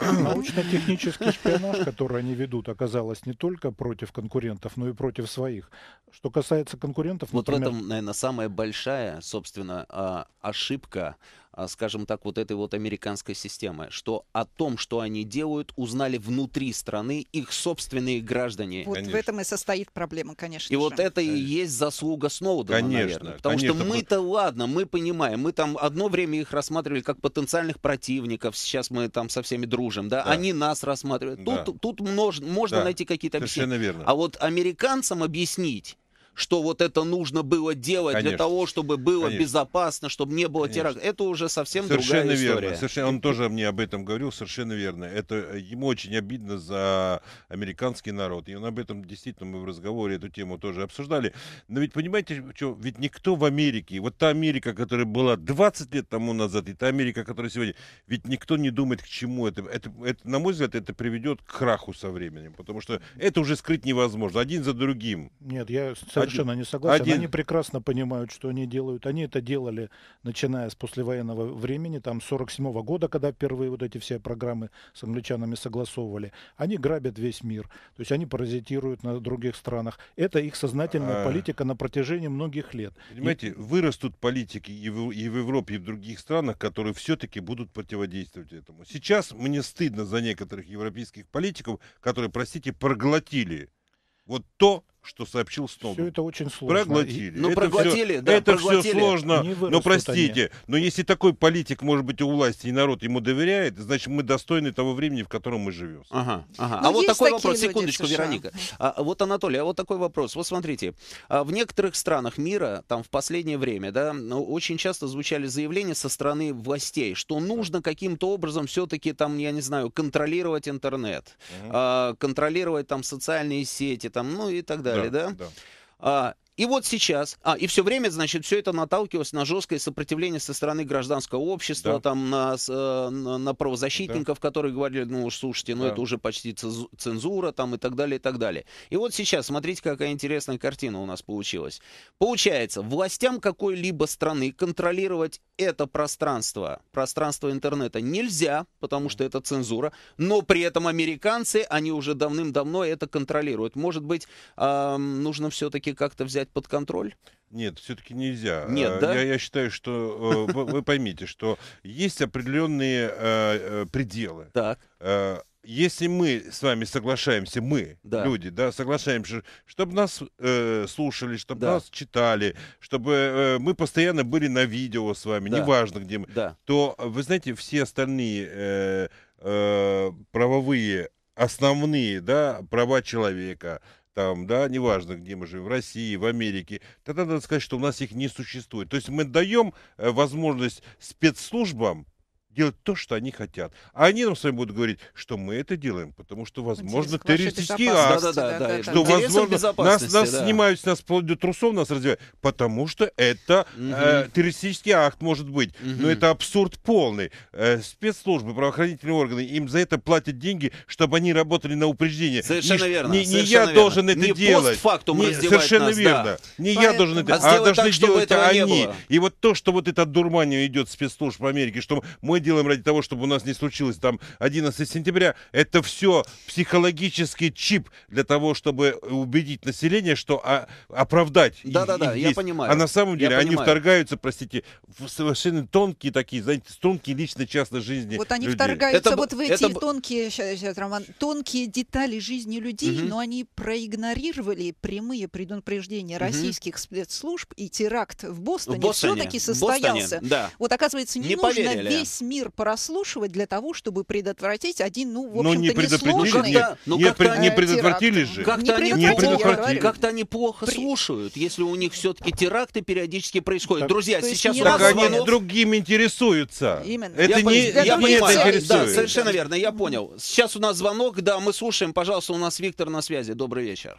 [SPEAKER 4] Научно-технический (coughs) шпионаж, который они ведут, оказалось не только против конкурентов, но и против своих. Что что касается конкурентов,
[SPEAKER 1] вот например... в этом, наверное, самая большая, собственно, а, ошибка а, скажем так, вот этой вот американской системы, что о том, что они делают, узнали внутри страны их собственные граждане.
[SPEAKER 3] Вот конечно. в этом и состоит проблема, конечно.
[SPEAKER 1] И же. вот это конечно. и есть заслуга Сноудена, конечно, наверное. Потому конечно, что мы-то ладно, мы понимаем, мы там одно время их рассматривали как потенциальных противников, сейчас мы там со всеми дружим, да, да. они нас рассматривают. Да. Тут, тут множ, можно да. найти какие-то
[SPEAKER 2] объяснения. Верно.
[SPEAKER 1] А вот американцам объяснить, что вот это нужно было делать Конечно. для того, чтобы было Конечно. безопасно, чтобы не было теракта. Это уже совсем
[SPEAKER 2] совершенно
[SPEAKER 1] другая
[SPEAKER 2] верно.
[SPEAKER 1] история.
[SPEAKER 2] Совершенно, он тоже мне об этом говорил, совершенно верно. Это ему очень обидно за американский народ. И он об этом действительно мы в разговоре эту тему тоже обсуждали. Но ведь понимаете, что ведь никто в Америке, вот та Америка, которая была 20 лет тому назад, и та Америка, которая сегодня, ведь никто не думает, к чему это. это, это на мой взгляд, это приведет к краху со временем, потому что это уже скрыть невозможно. Один за другим.
[SPEAKER 4] Нет, я совершенно не согласен. Один... Они прекрасно понимают, что они делают. Они это делали, начиная с послевоенного времени, там, 47 -го года, когда впервые вот эти все программы с англичанами согласовывали. Они грабят весь мир. То есть они паразитируют на других странах. Это их сознательная а... политика на протяжении многих лет.
[SPEAKER 2] Понимаете, и... вырастут политики и в, и в Европе, и в других странах, которые все-таки будут противодействовать этому. Сейчас мне стыдно за некоторых европейских политиков, которые, простите, проглотили вот то, что сообщил Сноуден.
[SPEAKER 4] Все это очень сложно.
[SPEAKER 2] Проглотили.
[SPEAKER 1] Ну,
[SPEAKER 2] это
[SPEAKER 1] проглотили,
[SPEAKER 2] все,
[SPEAKER 1] да,
[SPEAKER 2] Это
[SPEAKER 1] проглотили.
[SPEAKER 2] все сложно, но простите, они. но если такой политик может быть у власти, и народ ему доверяет, значит, мы достойны того времени, в котором мы живем.
[SPEAKER 1] Ага, ага. Ну, а вот такой вопрос, секундочку, Вероника. А, вот, Анатолий, а вот такой вопрос. Вот смотрите, а в некоторых странах мира, там, в последнее время, да, ну, очень часто звучали заявления со стороны властей, что нужно каким-то образом все-таки, там, я не знаю, контролировать интернет, угу. а, контролировать, там, социальные сети, там, ну и так далее, да? да? да. А, и вот сейчас, а, и все время, значит, все это наталкивалось на жесткое сопротивление со стороны гражданского общества, да. там, на, э, на, на правозащитников, да. которые говорили, ну, слушайте, ну, да. это уже почти цензура, там, и так далее, и так далее. И вот сейчас, смотрите, какая интересная картина у нас получилась. Получается, властям какой-либо страны контролировать это пространство, пространство интернета нельзя, потому что это цензура, но при этом американцы, они уже давным-давно это контролируют. Может быть, э, нужно все-таки как-то взять взять под контроль?
[SPEAKER 2] Нет, все-таки нельзя.
[SPEAKER 1] Нет, а, да?
[SPEAKER 2] Я, я считаю, что э, вы, (laughs) поймите, что есть определенные э, э, пределы.
[SPEAKER 1] Так.
[SPEAKER 2] Если мы с вами соглашаемся, мы, да. люди, да, соглашаемся, чтобы нас э, слушали, чтобы да. нас читали, чтобы э, мы постоянно были на видео с вами, да. неважно где мы, да. то, вы знаете, все остальные э, э, правовые основные, да, права человека, там, да, неважно, где мы живем, в России, в Америке, тогда надо сказать, что у нас их не существует. То есть мы даем э, возможность спецслужбам делать то, что они хотят. А они нам с вами будут говорить, что мы это делаем, потому что, возможно, террористический акт. Да, да, да, что, возможно, нас, нас да. снимают, нас вплоть до трусов нас развивают, потому что это угу. э, террористический акт может быть. Угу. Но это абсурд полный. Э, спецслужбы, правоохранительные органы, им за это платят деньги, чтобы они работали на упреждение.
[SPEAKER 1] Совершенно
[SPEAKER 2] не,
[SPEAKER 1] верно.
[SPEAKER 2] Не,
[SPEAKER 1] не
[SPEAKER 2] я верно. должен это
[SPEAKER 1] не
[SPEAKER 2] делать.
[SPEAKER 1] Не,
[SPEAKER 2] совершенно
[SPEAKER 1] нас,
[SPEAKER 2] верно.
[SPEAKER 1] Да.
[SPEAKER 2] Не Поэтому... я должен это,
[SPEAKER 1] а, а должны
[SPEAKER 2] так, делать они.
[SPEAKER 1] И
[SPEAKER 2] вот то, что вот это дурмание идет спецслужб в Америке, что мы делаем ради того, чтобы у нас не случилось там 11 сентября, это все психологический чип для того, чтобы убедить население, что а, оправдать
[SPEAKER 1] да, их, да, да, я понимаю.
[SPEAKER 2] А на самом деле
[SPEAKER 1] я
[SPEAKER 2] они понимаю. вторгаются, простите, в совершенно тонкие такие, знаете, струнки личной частной жизни
[SPEAKER 3] Вот они
[SPEAKER 2] людей.
[SPEAKER 3] вторгаются это, вот в эти это... тонкие, сейчас, сейчас, Роман, тонкие детали жизни людей, угу. но они проигнорировали прямые предупреждения угу. российских спецслужб, и теракт в Бостоне, Бостоне. все-таки состоялся.
[SPEAKER 1] Бостоне, да.
[SPEAKER 3] Вот оказывается, не,
[SPEAKER 1] не
[SPEAKER 3] нужно
[SPEAKER 1] поверили.
[SPEAKER 3] весь мир прослушивать для того, чтобы предотвратить один, ну, в
[SPEAKER 2] общем-то,
[SPEAKER 3] не
[SPEAKER 2] предупредили, не, ну, не, как не предотвратили же.
[SPEAKER 1] Как-то они, не предотвратили. Как-то они плохо При... слушают, если у них все-таки теракты периодически происходят. Так, Друзья, сейчас у
[SPEAKER 2] нас... Так они другим интересуются.
[SPEAKER 1] Именно. Это я не, я, я не это интересует. Да, совершенно верно, я понял. Сейчас у нас звонок, да, мы слушаем. Пожалуйста, у нас Виктор на связи. Добрый вечер.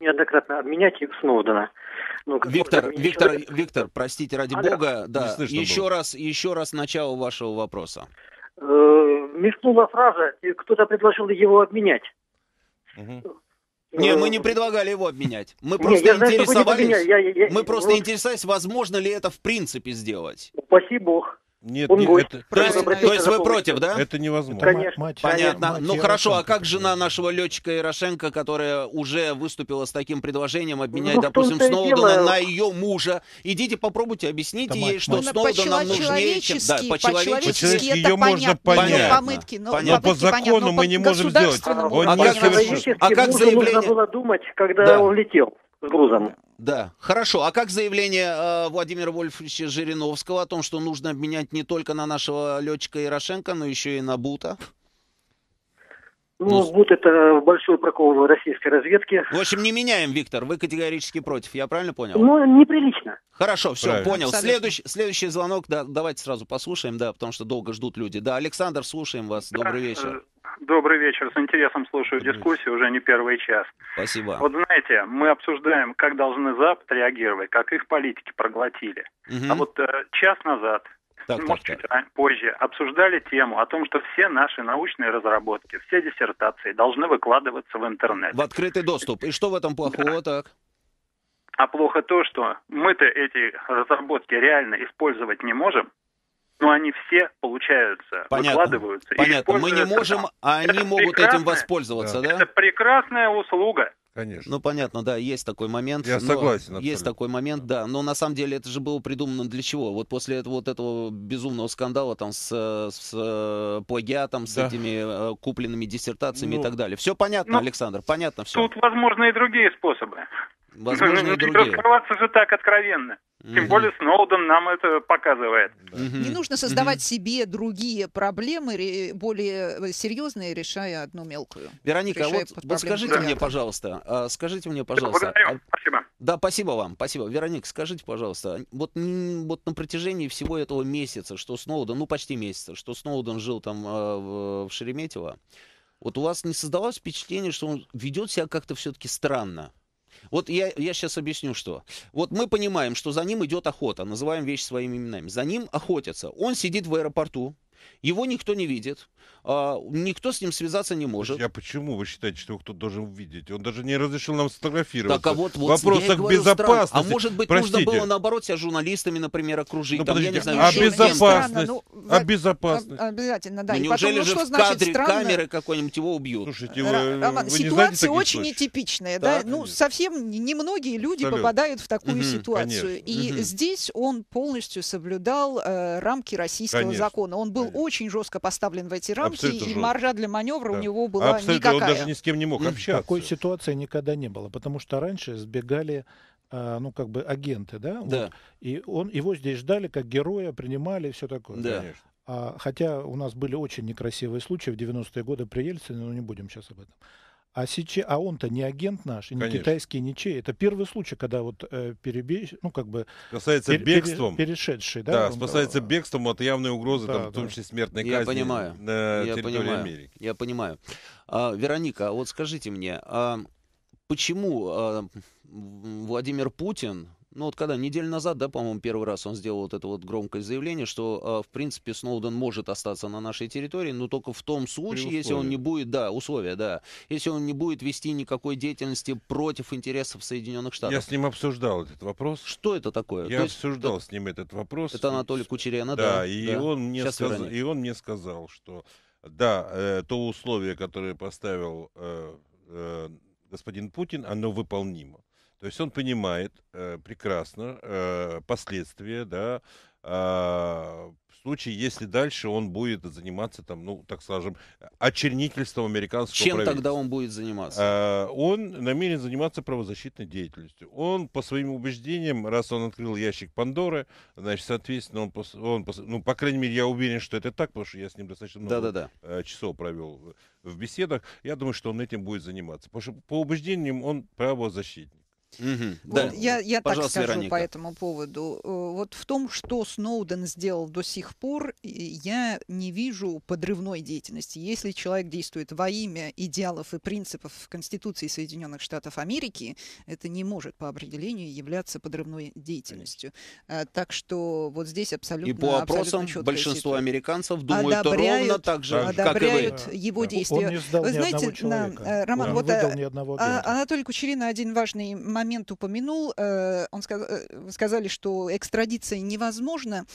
[SPEAKER 5] Неоднократно обменять Сноудена.
[SPEAKER 1] Ну, Виктор, Виктор, человек... Виктор, простите ради а, бога, да, да. еще было. раз, еще раз начало вашего вопроса.
[SPEAKER 5] Э, мелькнула фраза, кто-то предложил его обменять.
[SPEAKER 1] Угу. Не, мы не предлагали его обменять. Мы просто не, интересовались. Знаю, я, я, мы просто вот... интересовались, возможно ли это в принципе сделать.
[SPEAKER 5] Упаси бог.
[SPEAKER 2] Нет, не, это...
[SPEAKER 1] То есть, то есть вы против, да?
[SPEAKER 2] Это невозможно.
[SPEAKER 5] Конечно.
[SPEAKER 1] Мать, Понятно. Мать, ну хорошо, а как жена нашего летчика Ярошенко, которая уже выступила с таким предложением обменять, ну, допустим, Сноудена дело... на ее мужа? Идите попробуйте, объясните это ей, мать, что мать. Сноуден нам нужнее, чем...
[SPEAKER 3] Да, по-человечески
[SPEAKER 2] по ее можно понять.
[SPEAKER 3] Помытки,
[SPEAKER 2] но, понятно. Но по закону но мы не можем сделать.
[SPEAKER 5] Он а, не как, а как заявление... нужно было думать, когда да. он летел с грузом.
[SPEAKER 1] Да, хорошо. А как заявление э, Владимира Вольфовича Жириновского о том, что нужно обменять не только на нашего летчика Ярошенко, но еще и на Бута?
[SPEAKER 5] Ну, ну, Бут это большой прокол российской разведки.
[SPEAKER 1] В общем, не меняем, Виктор. Вы категорически против, я правильно понял?
[SPEAKER 5] Ну, неприлично.
[SPEAKER 1] Хорошо, все, правильно. понял. Следующий, следующий звонок, да, давайте сразу послушаем, да, потому что долго ждут люди. Да, Александр, слушаем вас. Добрый вечер.
[SPEAKER 6] Добрый вечер. С интересом слушаю дискуссию уже не первый час.
[SPEAKER 1] Спасибо.
[SPEAKER 6] Вот знаете, мы обсуждаем, как должны Запад реагировать, как их политики проглотили. Угу. А вот э, час назад так, может, так, чуть позже, обсуждали тему о том, что все наши научные разработки, все диссертации должны выкладываться в интернет.
[SPEAKER 1] В открытый доступ. И что в этом плохого, да. так?
[SPEAKER 6] А плохо то, что мы-то эти разработки реально использовать не можем, но они все получаются,
[SPEAKER 1] понятно,
[SPEAKER 6] выкладываются.
[SPEAKER 1] Понятно, мы не можем, а они могут этим воспользоваться, да?
[SPEAKER 6] Это прекрасная услуга.
[SPEAKER 1] Конечно. Ну, понятно, да, есть такой момент.
[SPEAKER 2] Я согласен. Абсолютно.
[SPEAKER 1] Есть такой момент, да. Но на самом деле это же было придумано для чего? Вот после этого, вот этого безумного скандала там с, с э, плагиатом, с да. этими э, купленными диссертациями ну, и так далее. Все понятно, ну, Александр, понятно все.
[SPEAKER 6] Тут, возможно, и другие способы.
[SPEAKER 1] Возможно, и другие.
[SPEAKER 6] Раскрываться же так откровенно. Тем более Сноуден нам это показывает.
[SPEAKER 3] Не нужно создавать себе другие проблемы, более серьезные, решая одну мелкую.
[SPEAKER 1] Вероника, вот, вот скажите мне, пожалуйста, а, скажите мне, пожалуйста.
[SPEAKER 6] Благодарю, а, спасибо.
[SPEAKER 1] Да, спасибо вам, спасибо. Вероника, скажите, пожалуйста, вот, вот на протяжении всего этого месяца, что Сноуден, ну почти месяца, что Сноуден жил там а, в Шереметьево, вот у вас не создавалось впечатление, что он ведет себя как-то все-таки странно? Вот я, я сейчас объясню, что. Вот мы понимаем, что за ним идет охота, называем вещи своими именами. За ним охотятся. Он сидит в аэропорту, его никто не видит, а, никто с ним связаться не может.
[SPEAKER 2] А почему вы считаете, что его кто должен увидеть? Он даже не разрешил нам сфотографироваться.
[SPEAKER 1] Так, а вот, вот
[SPEAKER 2] Вопросах безопасности.
[SPEAKER 1] А может быть, Простите. нужно было, наоборот, себя журналистами, например, окружить?
[SPEAKER 2] Ну, там, я не знаю, а безопасность? Ну, а безопасность?
[SPEAKER 3] Обязательно, да.
[SPEAKER 1] Ну, неужели потом, ну, же что в кадре странно? камеры какой-нибудь его убьют?
[SPEAKER 2] Слушайте, вы,
[SPEAKER 3] Роман,
[SPEAKER 2] вы
[SPEAKER 3] ситуация очень случаев? нетипичная. Да? Ну, совсем немногие люди Абсолютно. попадают в такую угу, ситуацию. Конечно. И угу. здесь он полностью соблюдал э, рамки российского конечно. закона. Он был очень жестко поставлен в эти рамки, Абсолютно и жестко. маржа для маневра да. у него была Абсолютно, никакая.
[SPEAKER 2] Он даже ни с кем не мог общаться.
[SPEAKER 4] Такой ситуации никогда не было, потому что раньше сбегали а, ну, как бы агенты, да?
[SPEAKER 1] Да. Вот,
[SPEAKER 4] и он, его здесь ждали как героя, принимали, все такое.
[SPEAKER 1] Да. Конечно.
[SPEAKER 4] А, хотя у нас были очень некрасивые случаи в 90-е годы при Ельцине, но не будем сейчас об этом. А, сейчас, а он-то не агент наш, и не Конечно. китайский ничей. Это первый случай, когда вот э, перебеж... ну как бы
[SPEAKER 2] спасается пер, бегством,
[SPEAKER 4] перешедший, да,
[SPEAKER 2] да он, спасается да, бегством от явной угрозы, да, там, да. в том числе смертной
[SPEAKER 1] я
[SPEAKER 2] казни
[SPEAKER 1] понимаю.
[SPEAKER 2] на
[SPEAKER 1] я
[SPEAKER 2] территории
[SPEAKER 1] понимаю.
[SPEAKER 2] Америки.
[SPEAKER 1] Я понимаю. А, Вероника, а вот скажите мне, а почему а, Владимир Путин ну вот когда, неделю назад, да, по-моему, первый раз он сделал вот это вот громкое заявление, что, э, в принципе, Сноуден может остаться на нашей территории, но только в том случае, если он не будет, да, условия, да, если он не будет вести никакой деятельности против интересов Соединенных Штатов.
[SPEAKER 2] Я с ним обсуждал этот вопрос.
[SPEAKER 1] Что это такое?
[SPEAKER 2] Я То обсуждал есть, с ним этот вопрос.
[SPEAKER 1] Это Анатолий Кучерена,
[SPEAKER 2] да. Да, и, да. Он, мне сказ... и он мне сказал, что да, э, то условие, которое поставил э, э, господин Путин, оно выполнимо. То есть он понимает э, прекрасно э, последствия, да, э, в случае, если дальше он будет заниматься там, ну, так скажем, очернительством американского
[SPEAKER 1] Чем тогда он будет заниматься?
[SPEAKER 2] Э, он намерен заниматься правозащитной деятельностью. Он, по своим убеждениям, раз он открыл ящик Пандоры, значит, соответственно, он, он ну, по крайней мере, я уверен, что это так, потому что я с ним достаточно много
[SPEAKER 1] да, да,
[SPEAKER 2] да. часов провел в беседах. Я думаю, что он этим будет заниматься. Потому что по убеждениям он правозащитник.
[SPEAKER 1] Угу,
[SPEAKER 3] да. Я, я так скажу Вероника. по этому поводу. Э, вот в том, что Сноуден сделал до сих пор, я не вижу подрывной деятельности. Если человек действует во имя идеалов и принципов Конституции Соединенных Штатов Америки, это не может по определению являться подрывной деятельностью. Конечно. Так что вот здесь абсолютно
[SPEAKER 1] И по опросам большинство
[SPEAKER 3] ситуация.
[SPEAKER 1] американцев думают одобряют, ровно так же,
[SPEAKER 3] одобряют
[SPEAKER 1] как и
[SPEAKER 3] вы. его действия.
[SPEAKER 4] Он не сдал
[SPEAKER 3] Вы
[SPEAKER 4] ни
[SPEAKER 3] знаете,
[SPEAKER 4] человека. На,
[SPEAKER 3] Роман,
[SPEAKER 4] он
[SPEAKER 3] вот
[SPEAKER 4] а, ни одного
[SPEAKER 3] а, Анатолий Кучерина один важный момент момент упомянул, э, он сказ, э, сказали, что экстрадиция невозможна.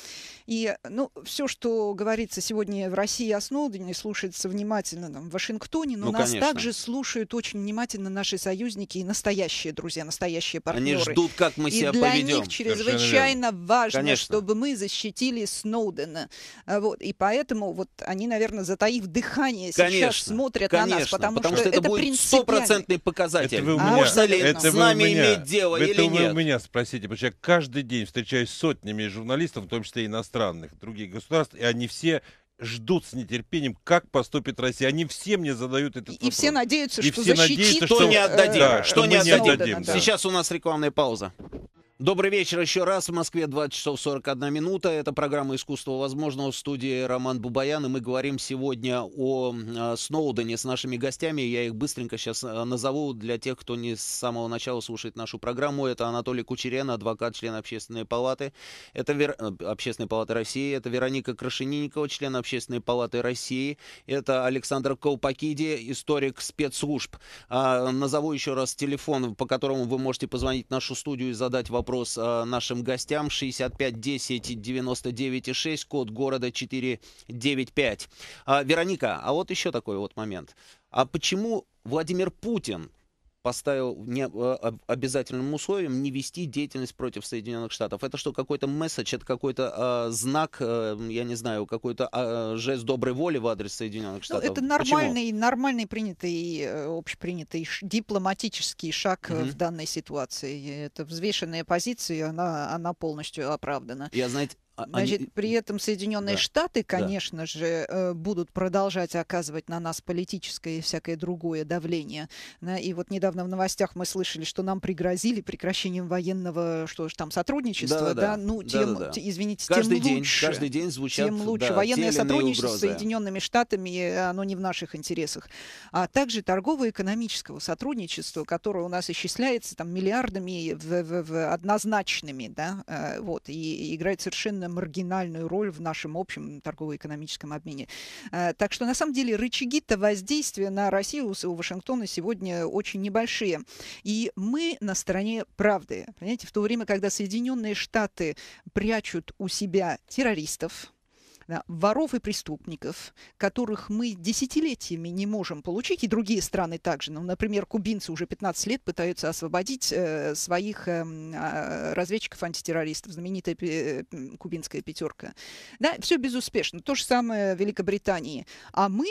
[SPEAKER 3] И ну, все, что говорится сегодня в России о Сноудене, слушается внимательно там, в Вашингтоне, но ну, нас конечно. также слушают очень внимательно наши союзники и настоящие друзья, настоящие партнеры.
[SPEAKER 1] Они ждут, как мы себя
[SPEAKER 3] и для
[SPEAKER 1] поведем.
[SPEAKER 3] них чрезвычайно важно, конечно. чтобы мы защитили Сноудена. А вот, и поэтому вот они, наверное, затаив дыхание,
[SPEAKER 1] конечно,
[SPEAKER 3] сейчас смотрят
[SPEAKER 1] конечно,
[SPEAKER 3] на нас, потому,
[SPEAKER 1] потому
[SPEAKER 3] что,
[SPEAKER 1] что это,
[SPEAKER 3] это
[SPEAKER 1] будет стопроцентный показатель.
[SPEAKER 2] Это вы у
[SPEAKER 1] меня, Можно ли это с нами меня, иметь дело
[SPEAKER 2] это
[SPEAKER 1] или
[SPEAKER 2] вы
[SPEAKER 1] нет?
[SPEAKER 2] у меня спросите, потому что я каждый день встречаюсь с сотнями журналистов, в том числе иностранных, других государств, и они все ждут с нетерпением, как поступит Россия. Они все мне задают этот и вопрос.
[SPEAKER 3] И все надеются,
[SPEAKER 2] и
[SPEAKER 3] что
[SPEAKER 2] все
[SPEAKER 3] защитит...
[SPEAKER 2] надеются,
[SPEAKER 1] что, что не отдадим.
[SPEAKER 2] Да,
[SPEAKER 1] что, что не отдадим. Да. Сейчас у нас рекламная пауза. Добрый вечер еще раз. В Москве 20 часов 41 минута. Это программа «Искусство возможного» в студии Роман Бубаян. И мы говорим сегодня о Сноудене с нашими гостями. Я их быстренько сейчас э, назову для тех, кто не с самого начала слушает нашу программу. Это Анатолий Кучерен, адвокат, член Общественной палаты. Это Вер... Э, Общественной палаты России. Это Вероника Крашенинникова, член Общественной палаты России. Это Александр Колпакиди, историк спецслужб. А, назову еще раз телефон, по которому вы можете позвонить в нашу студию и задать вопрос вопрос э, нашим гостям. 65 10 99 6, код города 495. А, Вероника, а вот еще такой вот момент. А почему Владимир Путин поставил не, а, обязательным условием не вести деятельность против Соединенных Штатов. Это что, какой-то месседж, это какой-то э, знак, э, я не знаю, какой-то э, жест доброй воли в адрес Соединенных ну, Штатов?
[SPEAKER 3] Ну, это нормальный, нормальный принятый, общепринятый дипломатический шаг угу. в данной ситуации. Это взвешенная позиция, она, она полностью оправдана.
[SPEAKER 1] Я, знаете,
[SPEAKER 3] Значит, они... при этом Соединенные да. Штаты, конечно да. же, э, будут продолжать оказывать на нас политическое и всякое другое давление. И вот недавно в новостях мы слышали, что нам пригрозили прекращением военного, что же там, сотрудничества, да, да, да? ну, тем, да, да. извините,
[SPEAKER 1] каждый
[SPEAKER 3] тем
[SPEAKER 1] день,
[SPEAKER 3] лучше.
[SPEAKER 1] Каждый день звучат,
[SPEAKER 3] Тем лучше. Да, Военное сотрудничество угрозы. с Соединенными Штатами, оно не в наших интересах. А также торгово-экономического сотрудничества, которое у нас исчисляется там миллиардами в, в, в однозначными, да, э, вот, и, и играет совершенно совершенно маргинальную роль в нашем общем торгово-экономическом обмене. Э, так что, на самом деле, рычаги-то воздействия на Россию у Вашингтона сегодня очень небольшие. И мы на стороне правды. Понимаете, в то время, когда Соединенные Штаты прячут у себя террористов, воров и преступников, которых мы десятилетиями не можем получить, и другие страны также. Ну, например, кубинцы уже 15 лет пытаются освободить э, своих э, разведчиков-антитеррористов, знаменитая кубинская пятерка. Да, все безуспешно. То же самое в Великобритании. А мы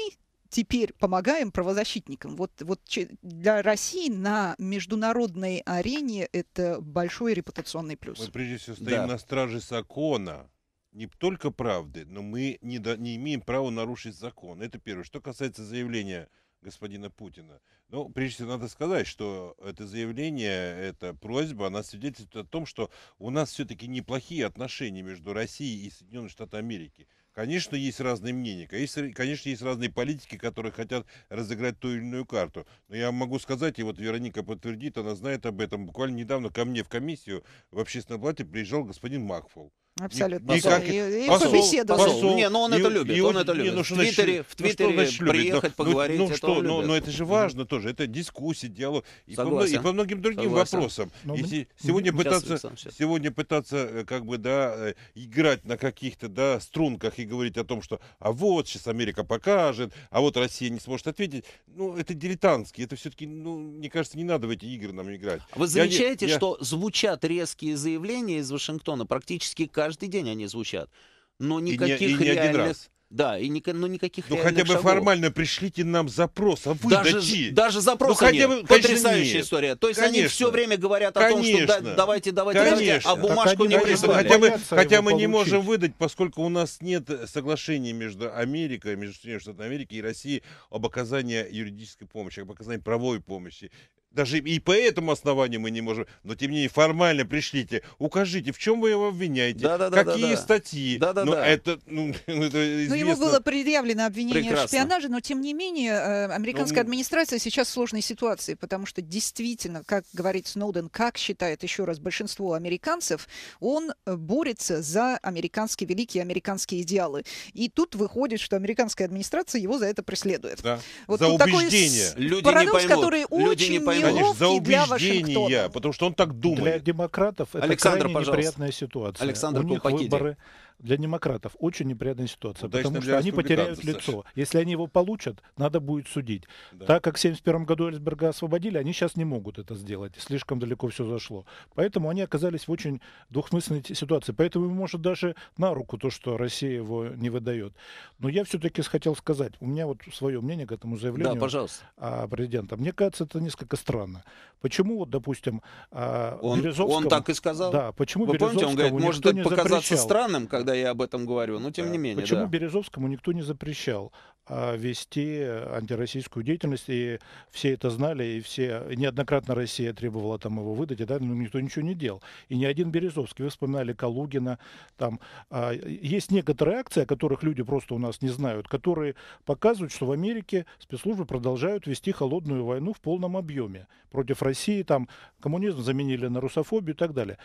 [SPEAKER 3] теперь помогаем правозащитникам. Вот, вот для России на международной арене это большой репутационный плюс.
[SPEAKER 2] Мы прежде всего стоим да. на страже закона не только правды, но мы не, до, не имеем права нарушить закон. Это первое. Что касается заявления господина Путина. Ну, прежде всего, надо сказать, что это заявление, эта просьба, она свидетельствует о том, что у нас все-таки неплохие отношения между Россией и Соединенными Штатами Америки. Конечно, есть разные мнения, конечно, есть разные политики, которые хотят разыграть ту или иную карту. Но я могу сказать, и вот Вероника подтвердит, она знает об этом. Буквально недавно ко мне в комиссию в общественном плате приезжал господин Макфол.
[SPEAKER 3] Абсолютно. Никак... И, и посол, побеседовал.
[SPEAKER 1] Посол. Не, ну он и, это любит, и, он это любит. Не, ну, в Твиттере, в Твиттере ну, что приехать, ну, поговорить,
[SPEAKER 2] ну, что, ну, но это же важно тоже, это дискуссия, диалог. И, по, и по многим другим Согласен. вопросам. Но, и сегодня, сейчас, пытаться, Александр, сейчас. сегодня пытаться, э, как бы, да, э, играть на каких-то, да, струнках и говорить о том, что, а вот, сейчас Америка покажет, а вот Россия не сможет ответить, ну, это дилетантски, это все-таки, ну, мне кажется, не надо в эти игры нам играть.
[SPEAKER 1] Вы замечаете, я, что я... звучат резкие заявления из Вашингтона практически каждый день они звучат? Но никаких и не, и не реальных... Один раз. Да, и ни, ну, никаких
[SPEAKER 2] Ну хотя бы шагов. формально пришлите нам запрос, а вы
[SPEAKER 1] даже, даже запроса ну, хотя бы, нет. Потрясающая нет. история. То есть конечно. они все время говорят о конечно. том, что да, давайте, давайте, конечно. давайте, а бумажку не прислали.
[SPEAKER 2] Хотя мы, хотя мы не можем выдать, поскольку у нас нет соглашения между Америкой, между Соединенными Штатами Америки и Россией об оказании юридической помощи, об оказании правовой помощи даже и по этому основанию мы не можем, но тем не менее формально пришлите, укажите, в чем вы его обвиняете, да, да, да, какие да, да. статьи.
[SPEAKER 1] Да, да,
[SPEAKER 2] ну,
[SPEAKER 1] да.
[SPEAKER 2] Это, ну, (laughs)
[SPEAKER 3] это известно. Ну, ему было предъявлено обвинение Прекрасно. в шпионаже, но тем не менее э, американская ну, администрация сейчас в сложной ситуации, потому что действительно, как говорит Сноуден, как считает еще раз большинство американцев, он э, борется за американские великие американские идеалы. И тут выходит, что американская администрация его за это преследует.
[SPEAKER 2] Да. Вот за убеждение.
[SPEAKER 3] Такой Люди парадокс, не поймут. который Люди очень не поймут
[SPEAKER 2] Конечно, за убеждения, потому что он так думает.
[SPEAKER 4] Для демократов это Александр, крайне пожалуйста. неприятная ситуация.
[SPEAKER 1] Александр
[SPEAKER 4] У них выборы для демократов очень неприятная ситуация, Удачно потому что они потеряют Саша. лицо. Если они его получат, надо будет судить. Да. Так как в 1971 году Эльсберга освободили, они сейчас не могут это сделать. Слишком далеко все зашло. Поэтому они оказались в очень двухсмысленной ситуации. Поэтому, может, даже на руку то, что Россия его не выдает. Но я все-таки хотел сказать, у меня вот свое мнение к этому заявлению
[SPEAKER 1] да, пожалуйста.
[SPEAKER 4] президента. Мне кажется, это несколько странно. Почему, вот, допустим,
[SPEAKER 1] а, он, он так и сказал.
[SPEAKER 4] Да, почему
[SPEAKER 1] Вы помните, он говорит, может это показаться
[SPEAKER 4] запрещал?
[SPEAKER 1] странным, когда когда я об этом говорю, но тем не менее.
[SPEAKER 4] Почему
[SPEAKER 1] да.
[SPEAKER 4] Березовскому никто не запрещал а, вести антироссийскую деятельность, и все это знали, и все неоднократно Россия требовала там его выдать, и да, но никто ничего не делал. И ни один Березовский, вы вспоминали Калугина, там а, есть некоторые акции, о которых люди просто у нас не знают, которые показывают, что в Америке спецслужбы продолжают вести холодную войну в полном объеме против России, там коммунизм заменили на русофобию и так далее.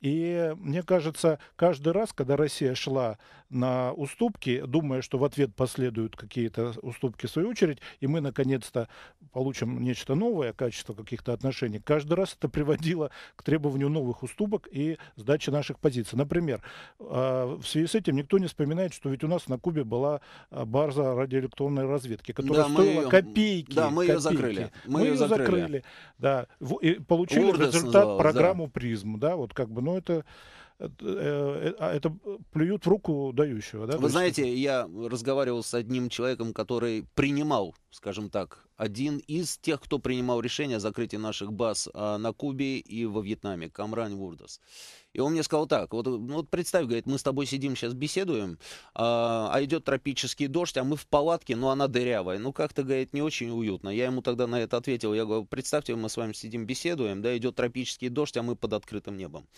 [SPEAKER 4] И мне кажется, каждый раз, когда Россия шла на уступки, думая, что в ответ последуют какие-то уступки в свою очередь, и мы наконец-то получим нечто новое, качество каких-то отношений, каждый раз это приводило к требованию новых уступок и сдачи наших позиций. Например, а, в связи с этим никто не вспоминает, что ведь у нас на Кубе была а, база радиоэлектронной разведки, которая да, стоила ее, копейки.
[SPEAKER 1] Да, мы
[SPEAKER 4] копейки.
[SPEAKER 1] ее закрыли.
[SPEAKER 4] Мы, мы ее закрыли. закрыли. Да. И получили Урдес результат программу да. «Призм». Да, вот как бы, ну, это э, а это плюют в руку дающего. Да?
[SPEAKER 1] Вы знаете, я разговаривал с одним человеком, который принимал, скажем так, один из тех, кто принимал решение о закрытии наших баз а, на Кубе и во Вьетнаме, Камрань Вурдас. И он мне сказал так, вот, ну, вот представь, говорит, мы с тобой сидим сейчас беседуем, а, а идет тропический дождь, а мы в палатке, но она дырявая. Ну, как-то, говорит, не очень уютно. Я ему тогда на это ответил, я говорю, представьте, мы с вами сидим беседуем, да, идет тропический дождь, а мы под открытым небом.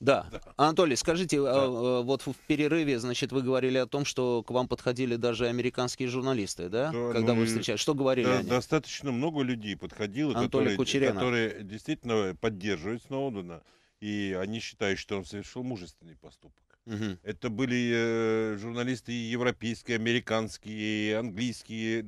[SPEAKER 1] Да. да. Анатолий, скажите, да. а, вот в перерыве, значит, вы говорили о том, что к вам подходили даже американские журналисты, да? да Когда ну, вы встречались. Что говорили да, они?
[SPEAKER 2] Достаточно много людей подходило, которые, которые действительно поддерживают Сноудена, и они считают, что он совершил мужественный поступок. Угу. Это были э, журналисты европейские, американские, английские,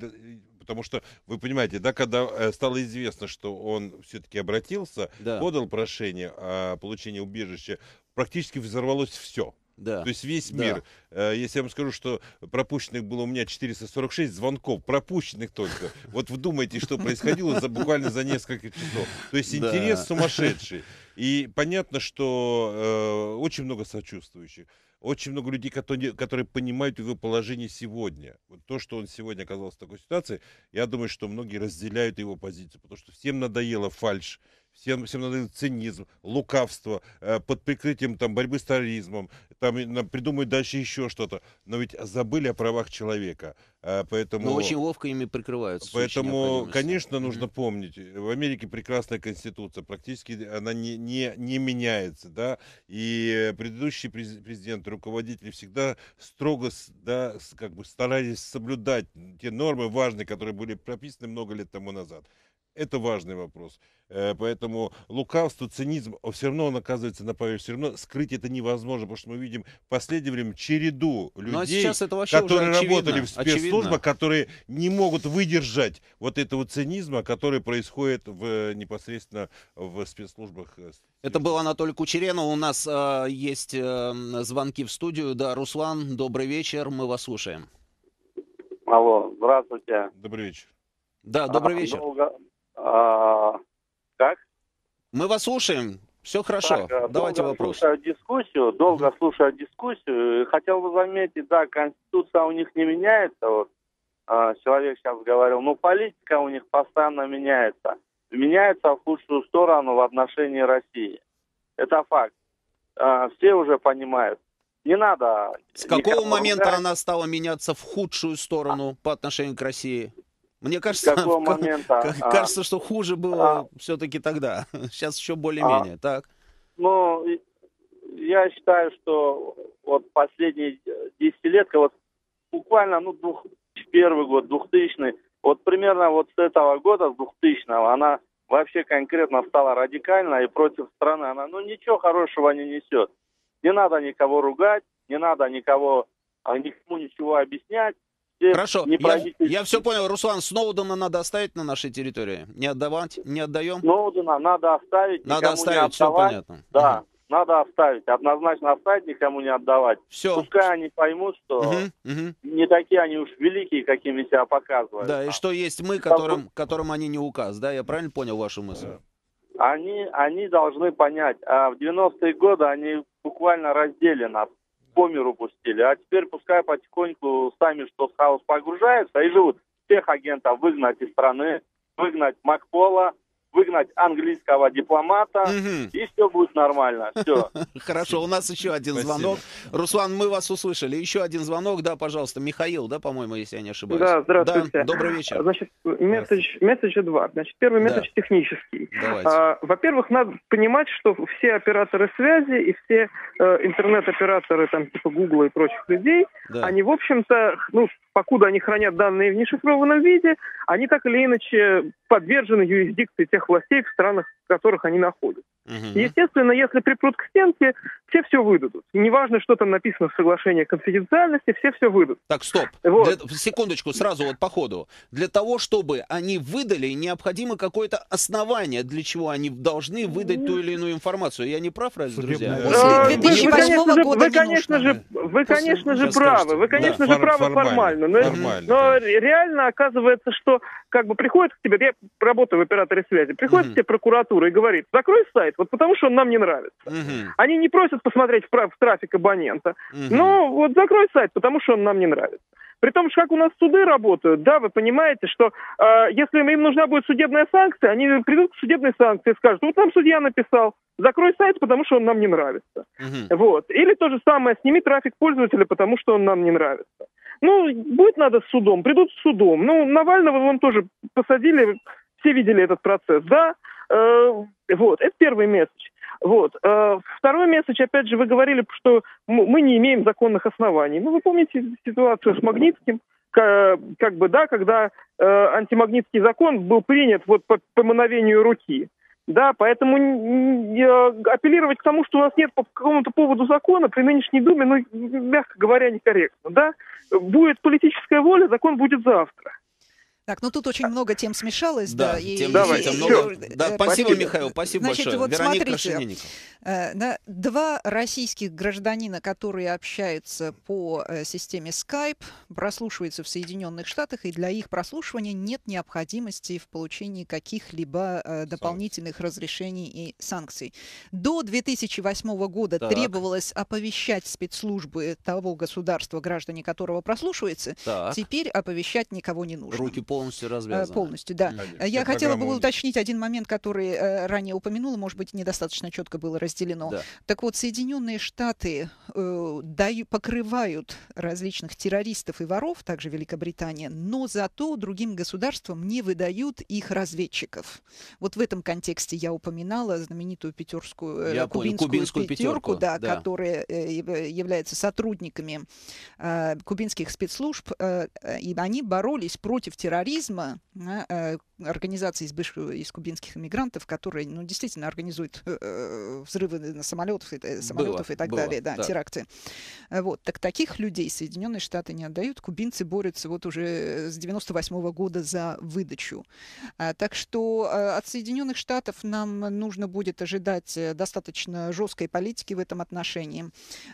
[SPEAKER 2] потому что вы понимаете, да, когда э, стало известно, что он все-таки обратился, да. подал прошение о получении убежища, практически взорвалось все. Да. То есть весь мир. Да. Э, если я вам скажу, что пропущенных было у меня 446 звонков, пропущенных только. Вот вдумайте, что происходило за, буквально за несколько часов. То есть интерес да. сумасшедший. И понятно, что э, очень много сочувствующих очень много людей, которые, которые понимают его положение сегодня. Вот то, что он сегодня оказался в такой ситуации, я думаю, что многие разделяют его позицию, потому что всем надоело фальш, всем, всем надо цинизм, лукавство, э, под прикрытием там, борьбы с терроризмом, там придумают дальше еще что-то. Но ведь забыли о правах человека. Э, поэтому,
[SPEAKER 1] Но очень ловко ими прикрываются.
[SPEAKER 2] Поэтому, конечно, нужно mm-hmm. помнить, в Америке прекрасная конституция, практически она не, не, не меняется, да, и предыдущий президент, руководители всегда строго, да, как бы старались соблюдать те нормы важные, которые были прописаны много лет тому назад. Это важный вопрос. Э, поэтому лукавство, цинизм, все равно он оказывается на поверхности. Все равно скрыть это невозможно, потому что мы видим в последнее время череду ну, а людей, а которые работали в спецслужбах, очевидно. которые не могут выдержать вот этого цинизма, который происходит в, непосредственно в спецслужбах. Э,
[SPEAKER 1] это был Анатолий Кучеренов. У нас э, есть э, звонки в студию. Да, Руслан, добрый вечер, мы вас слушаем.
[SPEAKER 7] Алло, здравствуйте.
[SPEAKER 2] Добрый вечер.
[SPEAKER 1] Да, добрый а, вечер.
[SPEAKER 7] Долго, а, как?
[SPEAKER 1] Мы вас слушаем. Все хорошо. Так, Давайте долго вопрос.
[SPEAKER 7] Слушаю дискуссию, долго uh слушаю дискуссию. Хотел бы заметить, да, конституция у них не меняется. Вот а, человек сейчас говорил, ну политика у них постоянно меняется. Меняется в худшую сторону в отношении России. Это факт. А, все уже понимают. Не надо.
[SPEAKER 1] С какого момента ругать. она стала меняться в худшую сторону а. по отношению к России? Мне кажется, (laughs)
[SPEAKER 7] какого момента,
[SPEAKER 1] кажется, а, что хуже было а, все-таки тогда. (laughs) Сейчас еще более-менее, а, так?
[SPEAKER 7] Ну, я считаю, что вот последние десятилетка, вот буквально, ну, двух, первый год, двухтысячный, вот примерно вот с этого года, с двухтысячного, она вообще конкретно стала радикальна и против страны. Она, ну, ничего хорошего не несет. Не надо никого ругать, не надо никого, а, никому ничего объяснять.
[SPEAKER 1] Хорошо, я, я все понял. Руслан, Сноудена надо оставить на нашей территории? Не отдавать? Не отдаем?
[SPEAKER 7] Сноудена надо оставить,
[SPEAKER 1] Надо оставить, все понятно.
[SPEAKER 7] Да, угу. надо оставить. Однозначно оставить, никому не отдавать.
[SPEAKER 1] Все.
[SPEAKER 7] Пускай они поймут, что угу, угу. не такие они уж великие, какими себя показывают.
[SPEAKER 1] Да, и что есть мы, которым, которым они не указ. Да, я правильно понял вашу мысль?
[SPEAKER 7] Они, они должны понять, а в 90-е годы они буквально раздели нас по миру пустили. А теперь пускай потихоньку сами что в хаос погружаются и живут. Всех агентов выгнать из страны, выгнать Макпола, выгнать английского дипломата, и все будет нормально. Все. (laughs)
[SPEAKER 1] Хорошо, у нас еще один звонок. Руслан, мы вас услышали. Еще один звонок, да, пожалуйста. Михаил, да, по-моему, если я не ошибаюсь.
[SPEAKER 8] Да, здравствуйте. Да,
[SPEAKER 1] добрый вечер.
[SPEAKER 8] Значит, месседж, месседж два. Значит, первый месседж да. технический. А, во-первых, надо понимать, что все операторы связи и все э, интернет-операторы, там, типа Google и прочих людей, да. они, в общем-то, ну, покуда они хранят данные в нешифрованном виде, они так или иначе подвержены юрисдикции тех властей в странах, в которых они находятся. Угу. Естественно, если припрут к стенке, все все выдадут. Неважно, что там написано в соглашении о конфиденциальности, все все выдадут.
[SPEAKER 1] Так, стоп. Вот. Для, секундочку, сразу вот по ходу. Для того, чтобы они выдали, необходимо какое-то основание, для чего они должны выдать ту или иную информацию. Я не прав, разве, друзья?
[SPEAKER 8] После 2008 вы, года вы, конечно же, вы, конечно же, правы. Вы, конечно да. же, правы формально. Но, формально, но реально оказывается, что как бы приходит к тебе, я работаю в операторе связи, приходит угу. к тебе прокуратура и говорит, закрой сайт, вот потому что он нам не нравится. Угу. Они не просят посмотреть в, в трафик абонента, угу. но вот закрой сайт, потому что он нам не нравится. При том, что как у нас суды работают, да, вы понимаете, что э, если им нужна будет судебная санкция, они придут к судебной санкции и скажут, вот нам судья написал, закрой сайт, потому что он нам не нравится. Угу. Вот. Или то же самое, сними трафик пользователя, потому что он нам не нравится. Ну, будет надо с судом, придут с судом. Ну, Навального вон тоже посадили, все видели этот процесс, да. Э, вот, это первый месседж. Вот. Э, второй месседж, опять же, вы говорили, что мы не имеем законных оснований. Ну, вы помните ситуацию с Магнитским, как бы, да, когда э, антимагнитский закон был принят вот по, по мановению руки. Да, поэтому апеллировать к тому, что у нас нет по какому-то поводу закона при нынешней Думе, ну, мягко говоря, некорректно, да. Будет политическая воля, закон будет завтра.
[SPEAKER 3] Так, ну тут очень много тем смешалось, да. да
[SPEAKER 1] и, тем и, много. И, да, спасибо, спасибо, Михаил, спасибо
[SPEAKER 3] Значит,
[SPEAKER 1] большое.
[SPEAKER 3] Вот Вероника смотрите, э, два российских гражданина, которые общаются по э, системе Skype, прослушиваются в Соединенных Штатах, и для их прослушивания нет необходимости в получении каких-либо э, дополнительных Санкции. разрешений и санкций. До 2008 года так. требовалось оповещать спецслужбы того государства, граждане которого прослушиваются. Так. Теперь оповещать никого не нужно.
[SPEAKER 1] Руки полностью развязаны.
[SPEAKER 3] Полностью, да. Конечно. Я хотела бы уточнить один момент, который э, ранее упомянула, может быть, недостаточно четко было разделено. Да. Так вот, Соединенные Штаты э, даю, покрывают различных террористов и воров, также Великобритания, но зато другим государствам не выдают их разведчиков. Вот в этом контексте я упоминала знаменитую пятерскую, э, я кубинскую, кубинскую пятерку, пятерку да, да. которая э, является сотрудниками э, кубинских спецслужб, э, и они боролись против терроризма терроризма, э, организации из, бывших, из кубинских иммигрантов, которые ну, действительно организуют э, э взрывы на самолетов, самолетов было, и так было, далее, да, да. теракты. Вот. Так таких людей Соединенные Штаты не отдают. Кубинцы борются вот уже с 98 -го года за выдачу. А, так что от Соединенных Штатов нам нужно будет ожидать достаточно жесткой политики в этом отношении.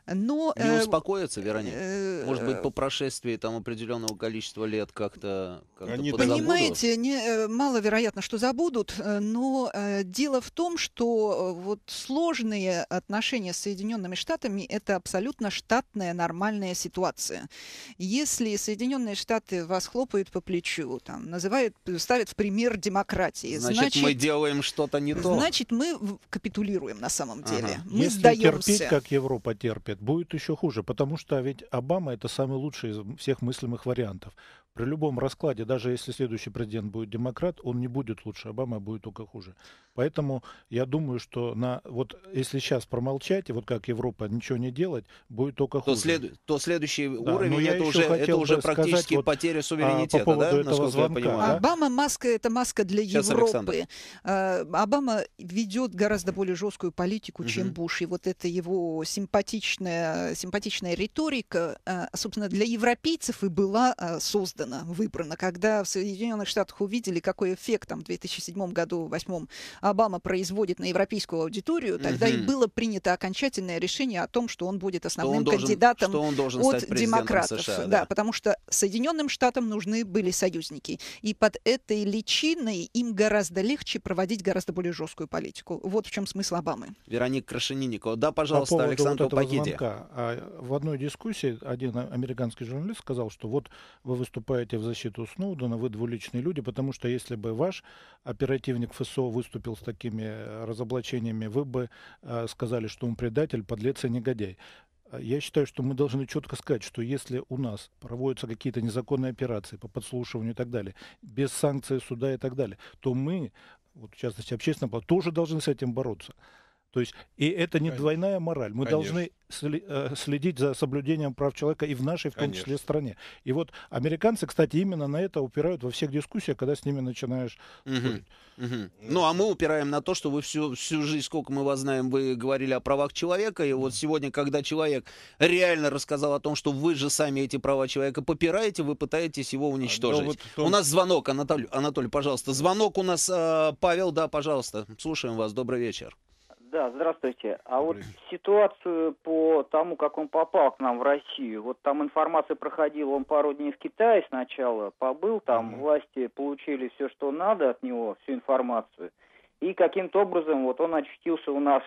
[SPEAKER 3] Но,
[SPEAKER 1] не успокоятся, Вероника? Может быть, по прошествии там определенного количества лет как-то как
[SPEAKER 3] Они Понимаете, не, маловероятно, что забудут, э, но э, дело в том, что э, вот сложные отношения с Соединенными Штатами – это абсолютно штатная нормальная ситуация. Если Соединенные Штаты вас хлопают по плечу, там, называют, ставят в пример демократии,
[SPEAKER 1] значит, значит мы делаем что-то не то.
[SPEAKER 3] Значит, мы капитулируем на самом деле. Ага.
[SPEAKER 4] Мы
[SPEAKER 3] Если
[SPEAKER 4] сдаемся. терпеть, как Европа терпит, будет еще хуже, потому что ведь Обама – это самый лучший из всех мыслимых вариантов. При любом раскладе, даже если следующий президент будет демократ, он не будет лучше Обамы, а будет только хуже. Поэтому я думаю, что на, вот если сейчас промолчать, и вот как Европа ничего не делать, будет только хуже.
[SPEAKER 1] То, след, то следующий да, уровень это уже, это уже практически сказать, потеря суверенитета,
[SPEAKER 4] а, по
[SPEAKER 1] да,
[SPEAKER 4] этого звонка,
[SPEAKER 3] да? Обама маска это маска для сейчас Европы. Александр. А, Обама ведет гораздо более жесткую политику, угу. чем Буш, и вот это его симпатичная, симпатичная риторика, а, собственно, для европейцев и была создана, выбрана, когда в Соединенных Штатах увидели, какой эффект там в 2007 году, 2008 Обама производит на европейскую аудиторию, так, когда угу. и было принято окончательное решение о том, что он будет основным он должен, кандидатом
[SPEAKER 1] он должен
[SPEAKER 3] от демократов. США, да. да, потому что Соединенным Штатам нужны были союзники. И под этой личиной им гораздо легче проводить гораздо более жесткую политику. Вот в чем смысл Обамы.
[SPEAKER 1] Вероника Крашенинникова. Да, пожалуйста, По Александр вот Пакиди.
[SPEAKER 4] А в одной дискуссии один американский журналист сказал, что вот вы выступаете в защиту Сноудена, вы двуличные люди, потому что если бы ваш оперативник ФСО выступил с такими э, разоблачениями, вы бы э, сказали, что он предатель, подлец и негодяй. Я считаю, что мы должны четко сказать, что если у нас проводятся какие-то незаконные операции по подслушиванию и так далее, без санкций суда и так далее, то мы, вот, в частности, общественное тоже должны с этим бороться. То есть, и это не Конечно. двойная мораль. Мы Конечно. должны э, следить за соблюдением прав человека и в нашей, в том Конечно. числе, стране. И вот американцы, кстати, именно на это упирают во всех дискуссиях, когда с ними начинаешь
[SPEAKER 1] угу. Угу. Ну, а мы упираем на то, что вы всю, всю жизнь, сколько мы вас знаем, вы говорили о правах человека, и вот сегодня, когда человек реально рассказал о том, что вы же сами эти права человека попираете, вы пытаетесь его уничтожить. Да, вот том... У нас звонок, Анатолий, Анатолий, пожалуйста. Звонок у нас, э, Павел, да, пожалуйста. Слушаем вас, добрый вечер.
[SPEAKER 9] Да, здравствуйте. А вот ситуацию по тому, как он попал к нам в Россию, вот там информация проходила, он пару дней в Китае сначала побыл, там mm-hmm. власти получили все, что надо от него, всю информацию, и каким-то образом вот он очутился у нас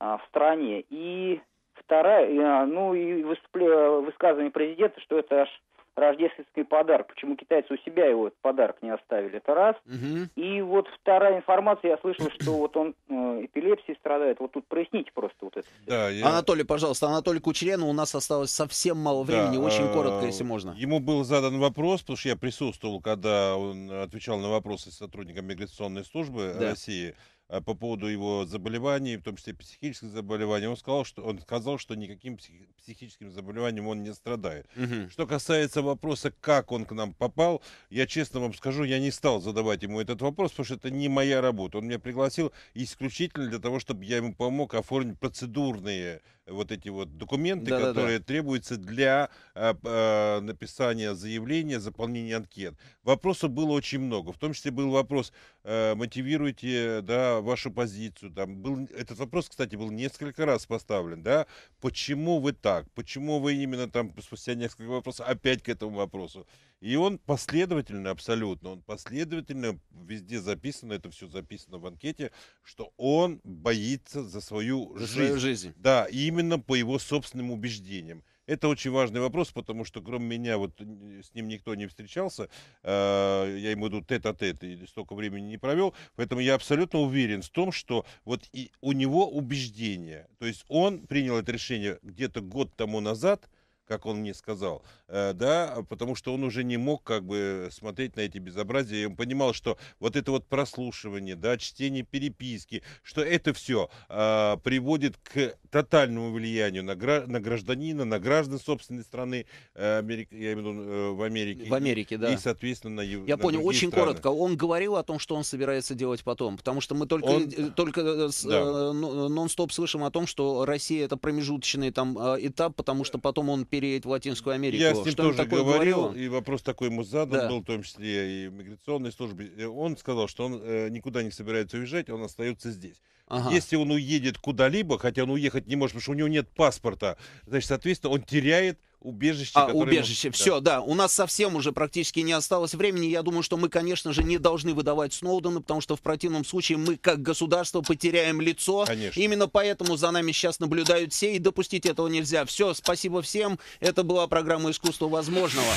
[SPEAKER 9] а, в стране. И вторая, а, ну и высказывание президента, что это аж рождественский подарок. Почему китайцы у себя его этот подарок не оставили? Это раз. Угу. И вот вторая информация, я слышал, что вот он э, эпилепсией страдает. Вот тут проясните просто вот это.
[SPEAKER 1] Да, я... Анатолий, пожалуйста, Анатолий Кучерен, у нас осталось совсем мало времени, да, очень а, коротко, если можно.
[SPEAKER 2] Ему был задан вопрос, потому что я присутствовал, когда он отвечал на вопросы сотрудникам миграционной службы да. России. Э, по поводу его заболеваний, в том числе психических заболеваний, он сказал, что он сказал, что никаким психическим заболеванием он не страдает. Угу. Что касается вопроса, как он к нам попал, я честно вам скажу, я не стал задавать ему этот вопрос, потому что это не моя работа. Он меня пригласил исключительно для того, чтобы я ему помог оформить процедурные вот эти вот документы, да, которые да, да. требуются для э, э, написания заявления, заполнения анкет. Вопросов было очень много. В том числе был вопрос, э, мотивируйте да, вашу позицию. Там был, этот вопрос, кстати, был несколько раз поставлен. Да? Почему вы так? Почему вы именно там спустя несколько вопросов опять к этому вопросу? И он последовательно, абсолютно, он последовательно, везде записано, это все записано в анкете, что он боится за свою за жизнь. Свою жизнь. Да, именно по его собственным убеждениям. Это очень важный вопрос, потому что кроме меня вот с ним никто не встречался, э, я ему иду тет-а-тет и столько времени не провел, поэтому я абсолютно уверен в том, что вот и у него убеждения, то есть он принял это решение где-то год тому назад, как он мне сказал, э, да, потому что он уже не мог как бы смотреть на эти безобразия, и он понимал, что вот это вот прослушивание, да, чтение переписки, что это все э, приводит к тотальному влиянию на, гра- на гражданина, на граждан собственной страны, э, Америк... я имею в виду э, в Америке.
[SPEAKER 1] В Америке,
[SPEAKER 2] и,
[SPEAKER 1] да.
[SPEAKER 2] И, соответственно, на
[SPEAKER 1] Я на понял, очень
[SPEAKER 2] страны.
[SPEAKER 1] коротко. Он говорил о том, что он собирается делать потом, потому что мы только, он... Только да. нон-стоп слышим о том, что Россия это промежуточный там этап, потому что потом он переедет в Латинскую Америку.
[SPEAKER 2] Я с ним что тоже говорил, говорил, и вопрос такой ему задан да. был, в том числе и в миграционной службе. Он сказал, что он э, никуда не собирается уезжать, он остается здесь. Ага. Если он уедет куда-либо, хотя он уехать не может, потому что у него нет паспорта, значит, соответственно, он теряет убежище.
[SPEAKER 1] А, убежище. Ему... Все, да. У нас совсем уже практически не осталось времени. Я думаю, что мы, конечно же, не должны выдавать Сноудена, потому что в противном случае мы, как государство, потеряем лицо. Конечно. Именно поэтому за нами сейчас наблюдают все, и допустить этого нельзя. Все, спасибо всем. Это была программа «Искусство возможного».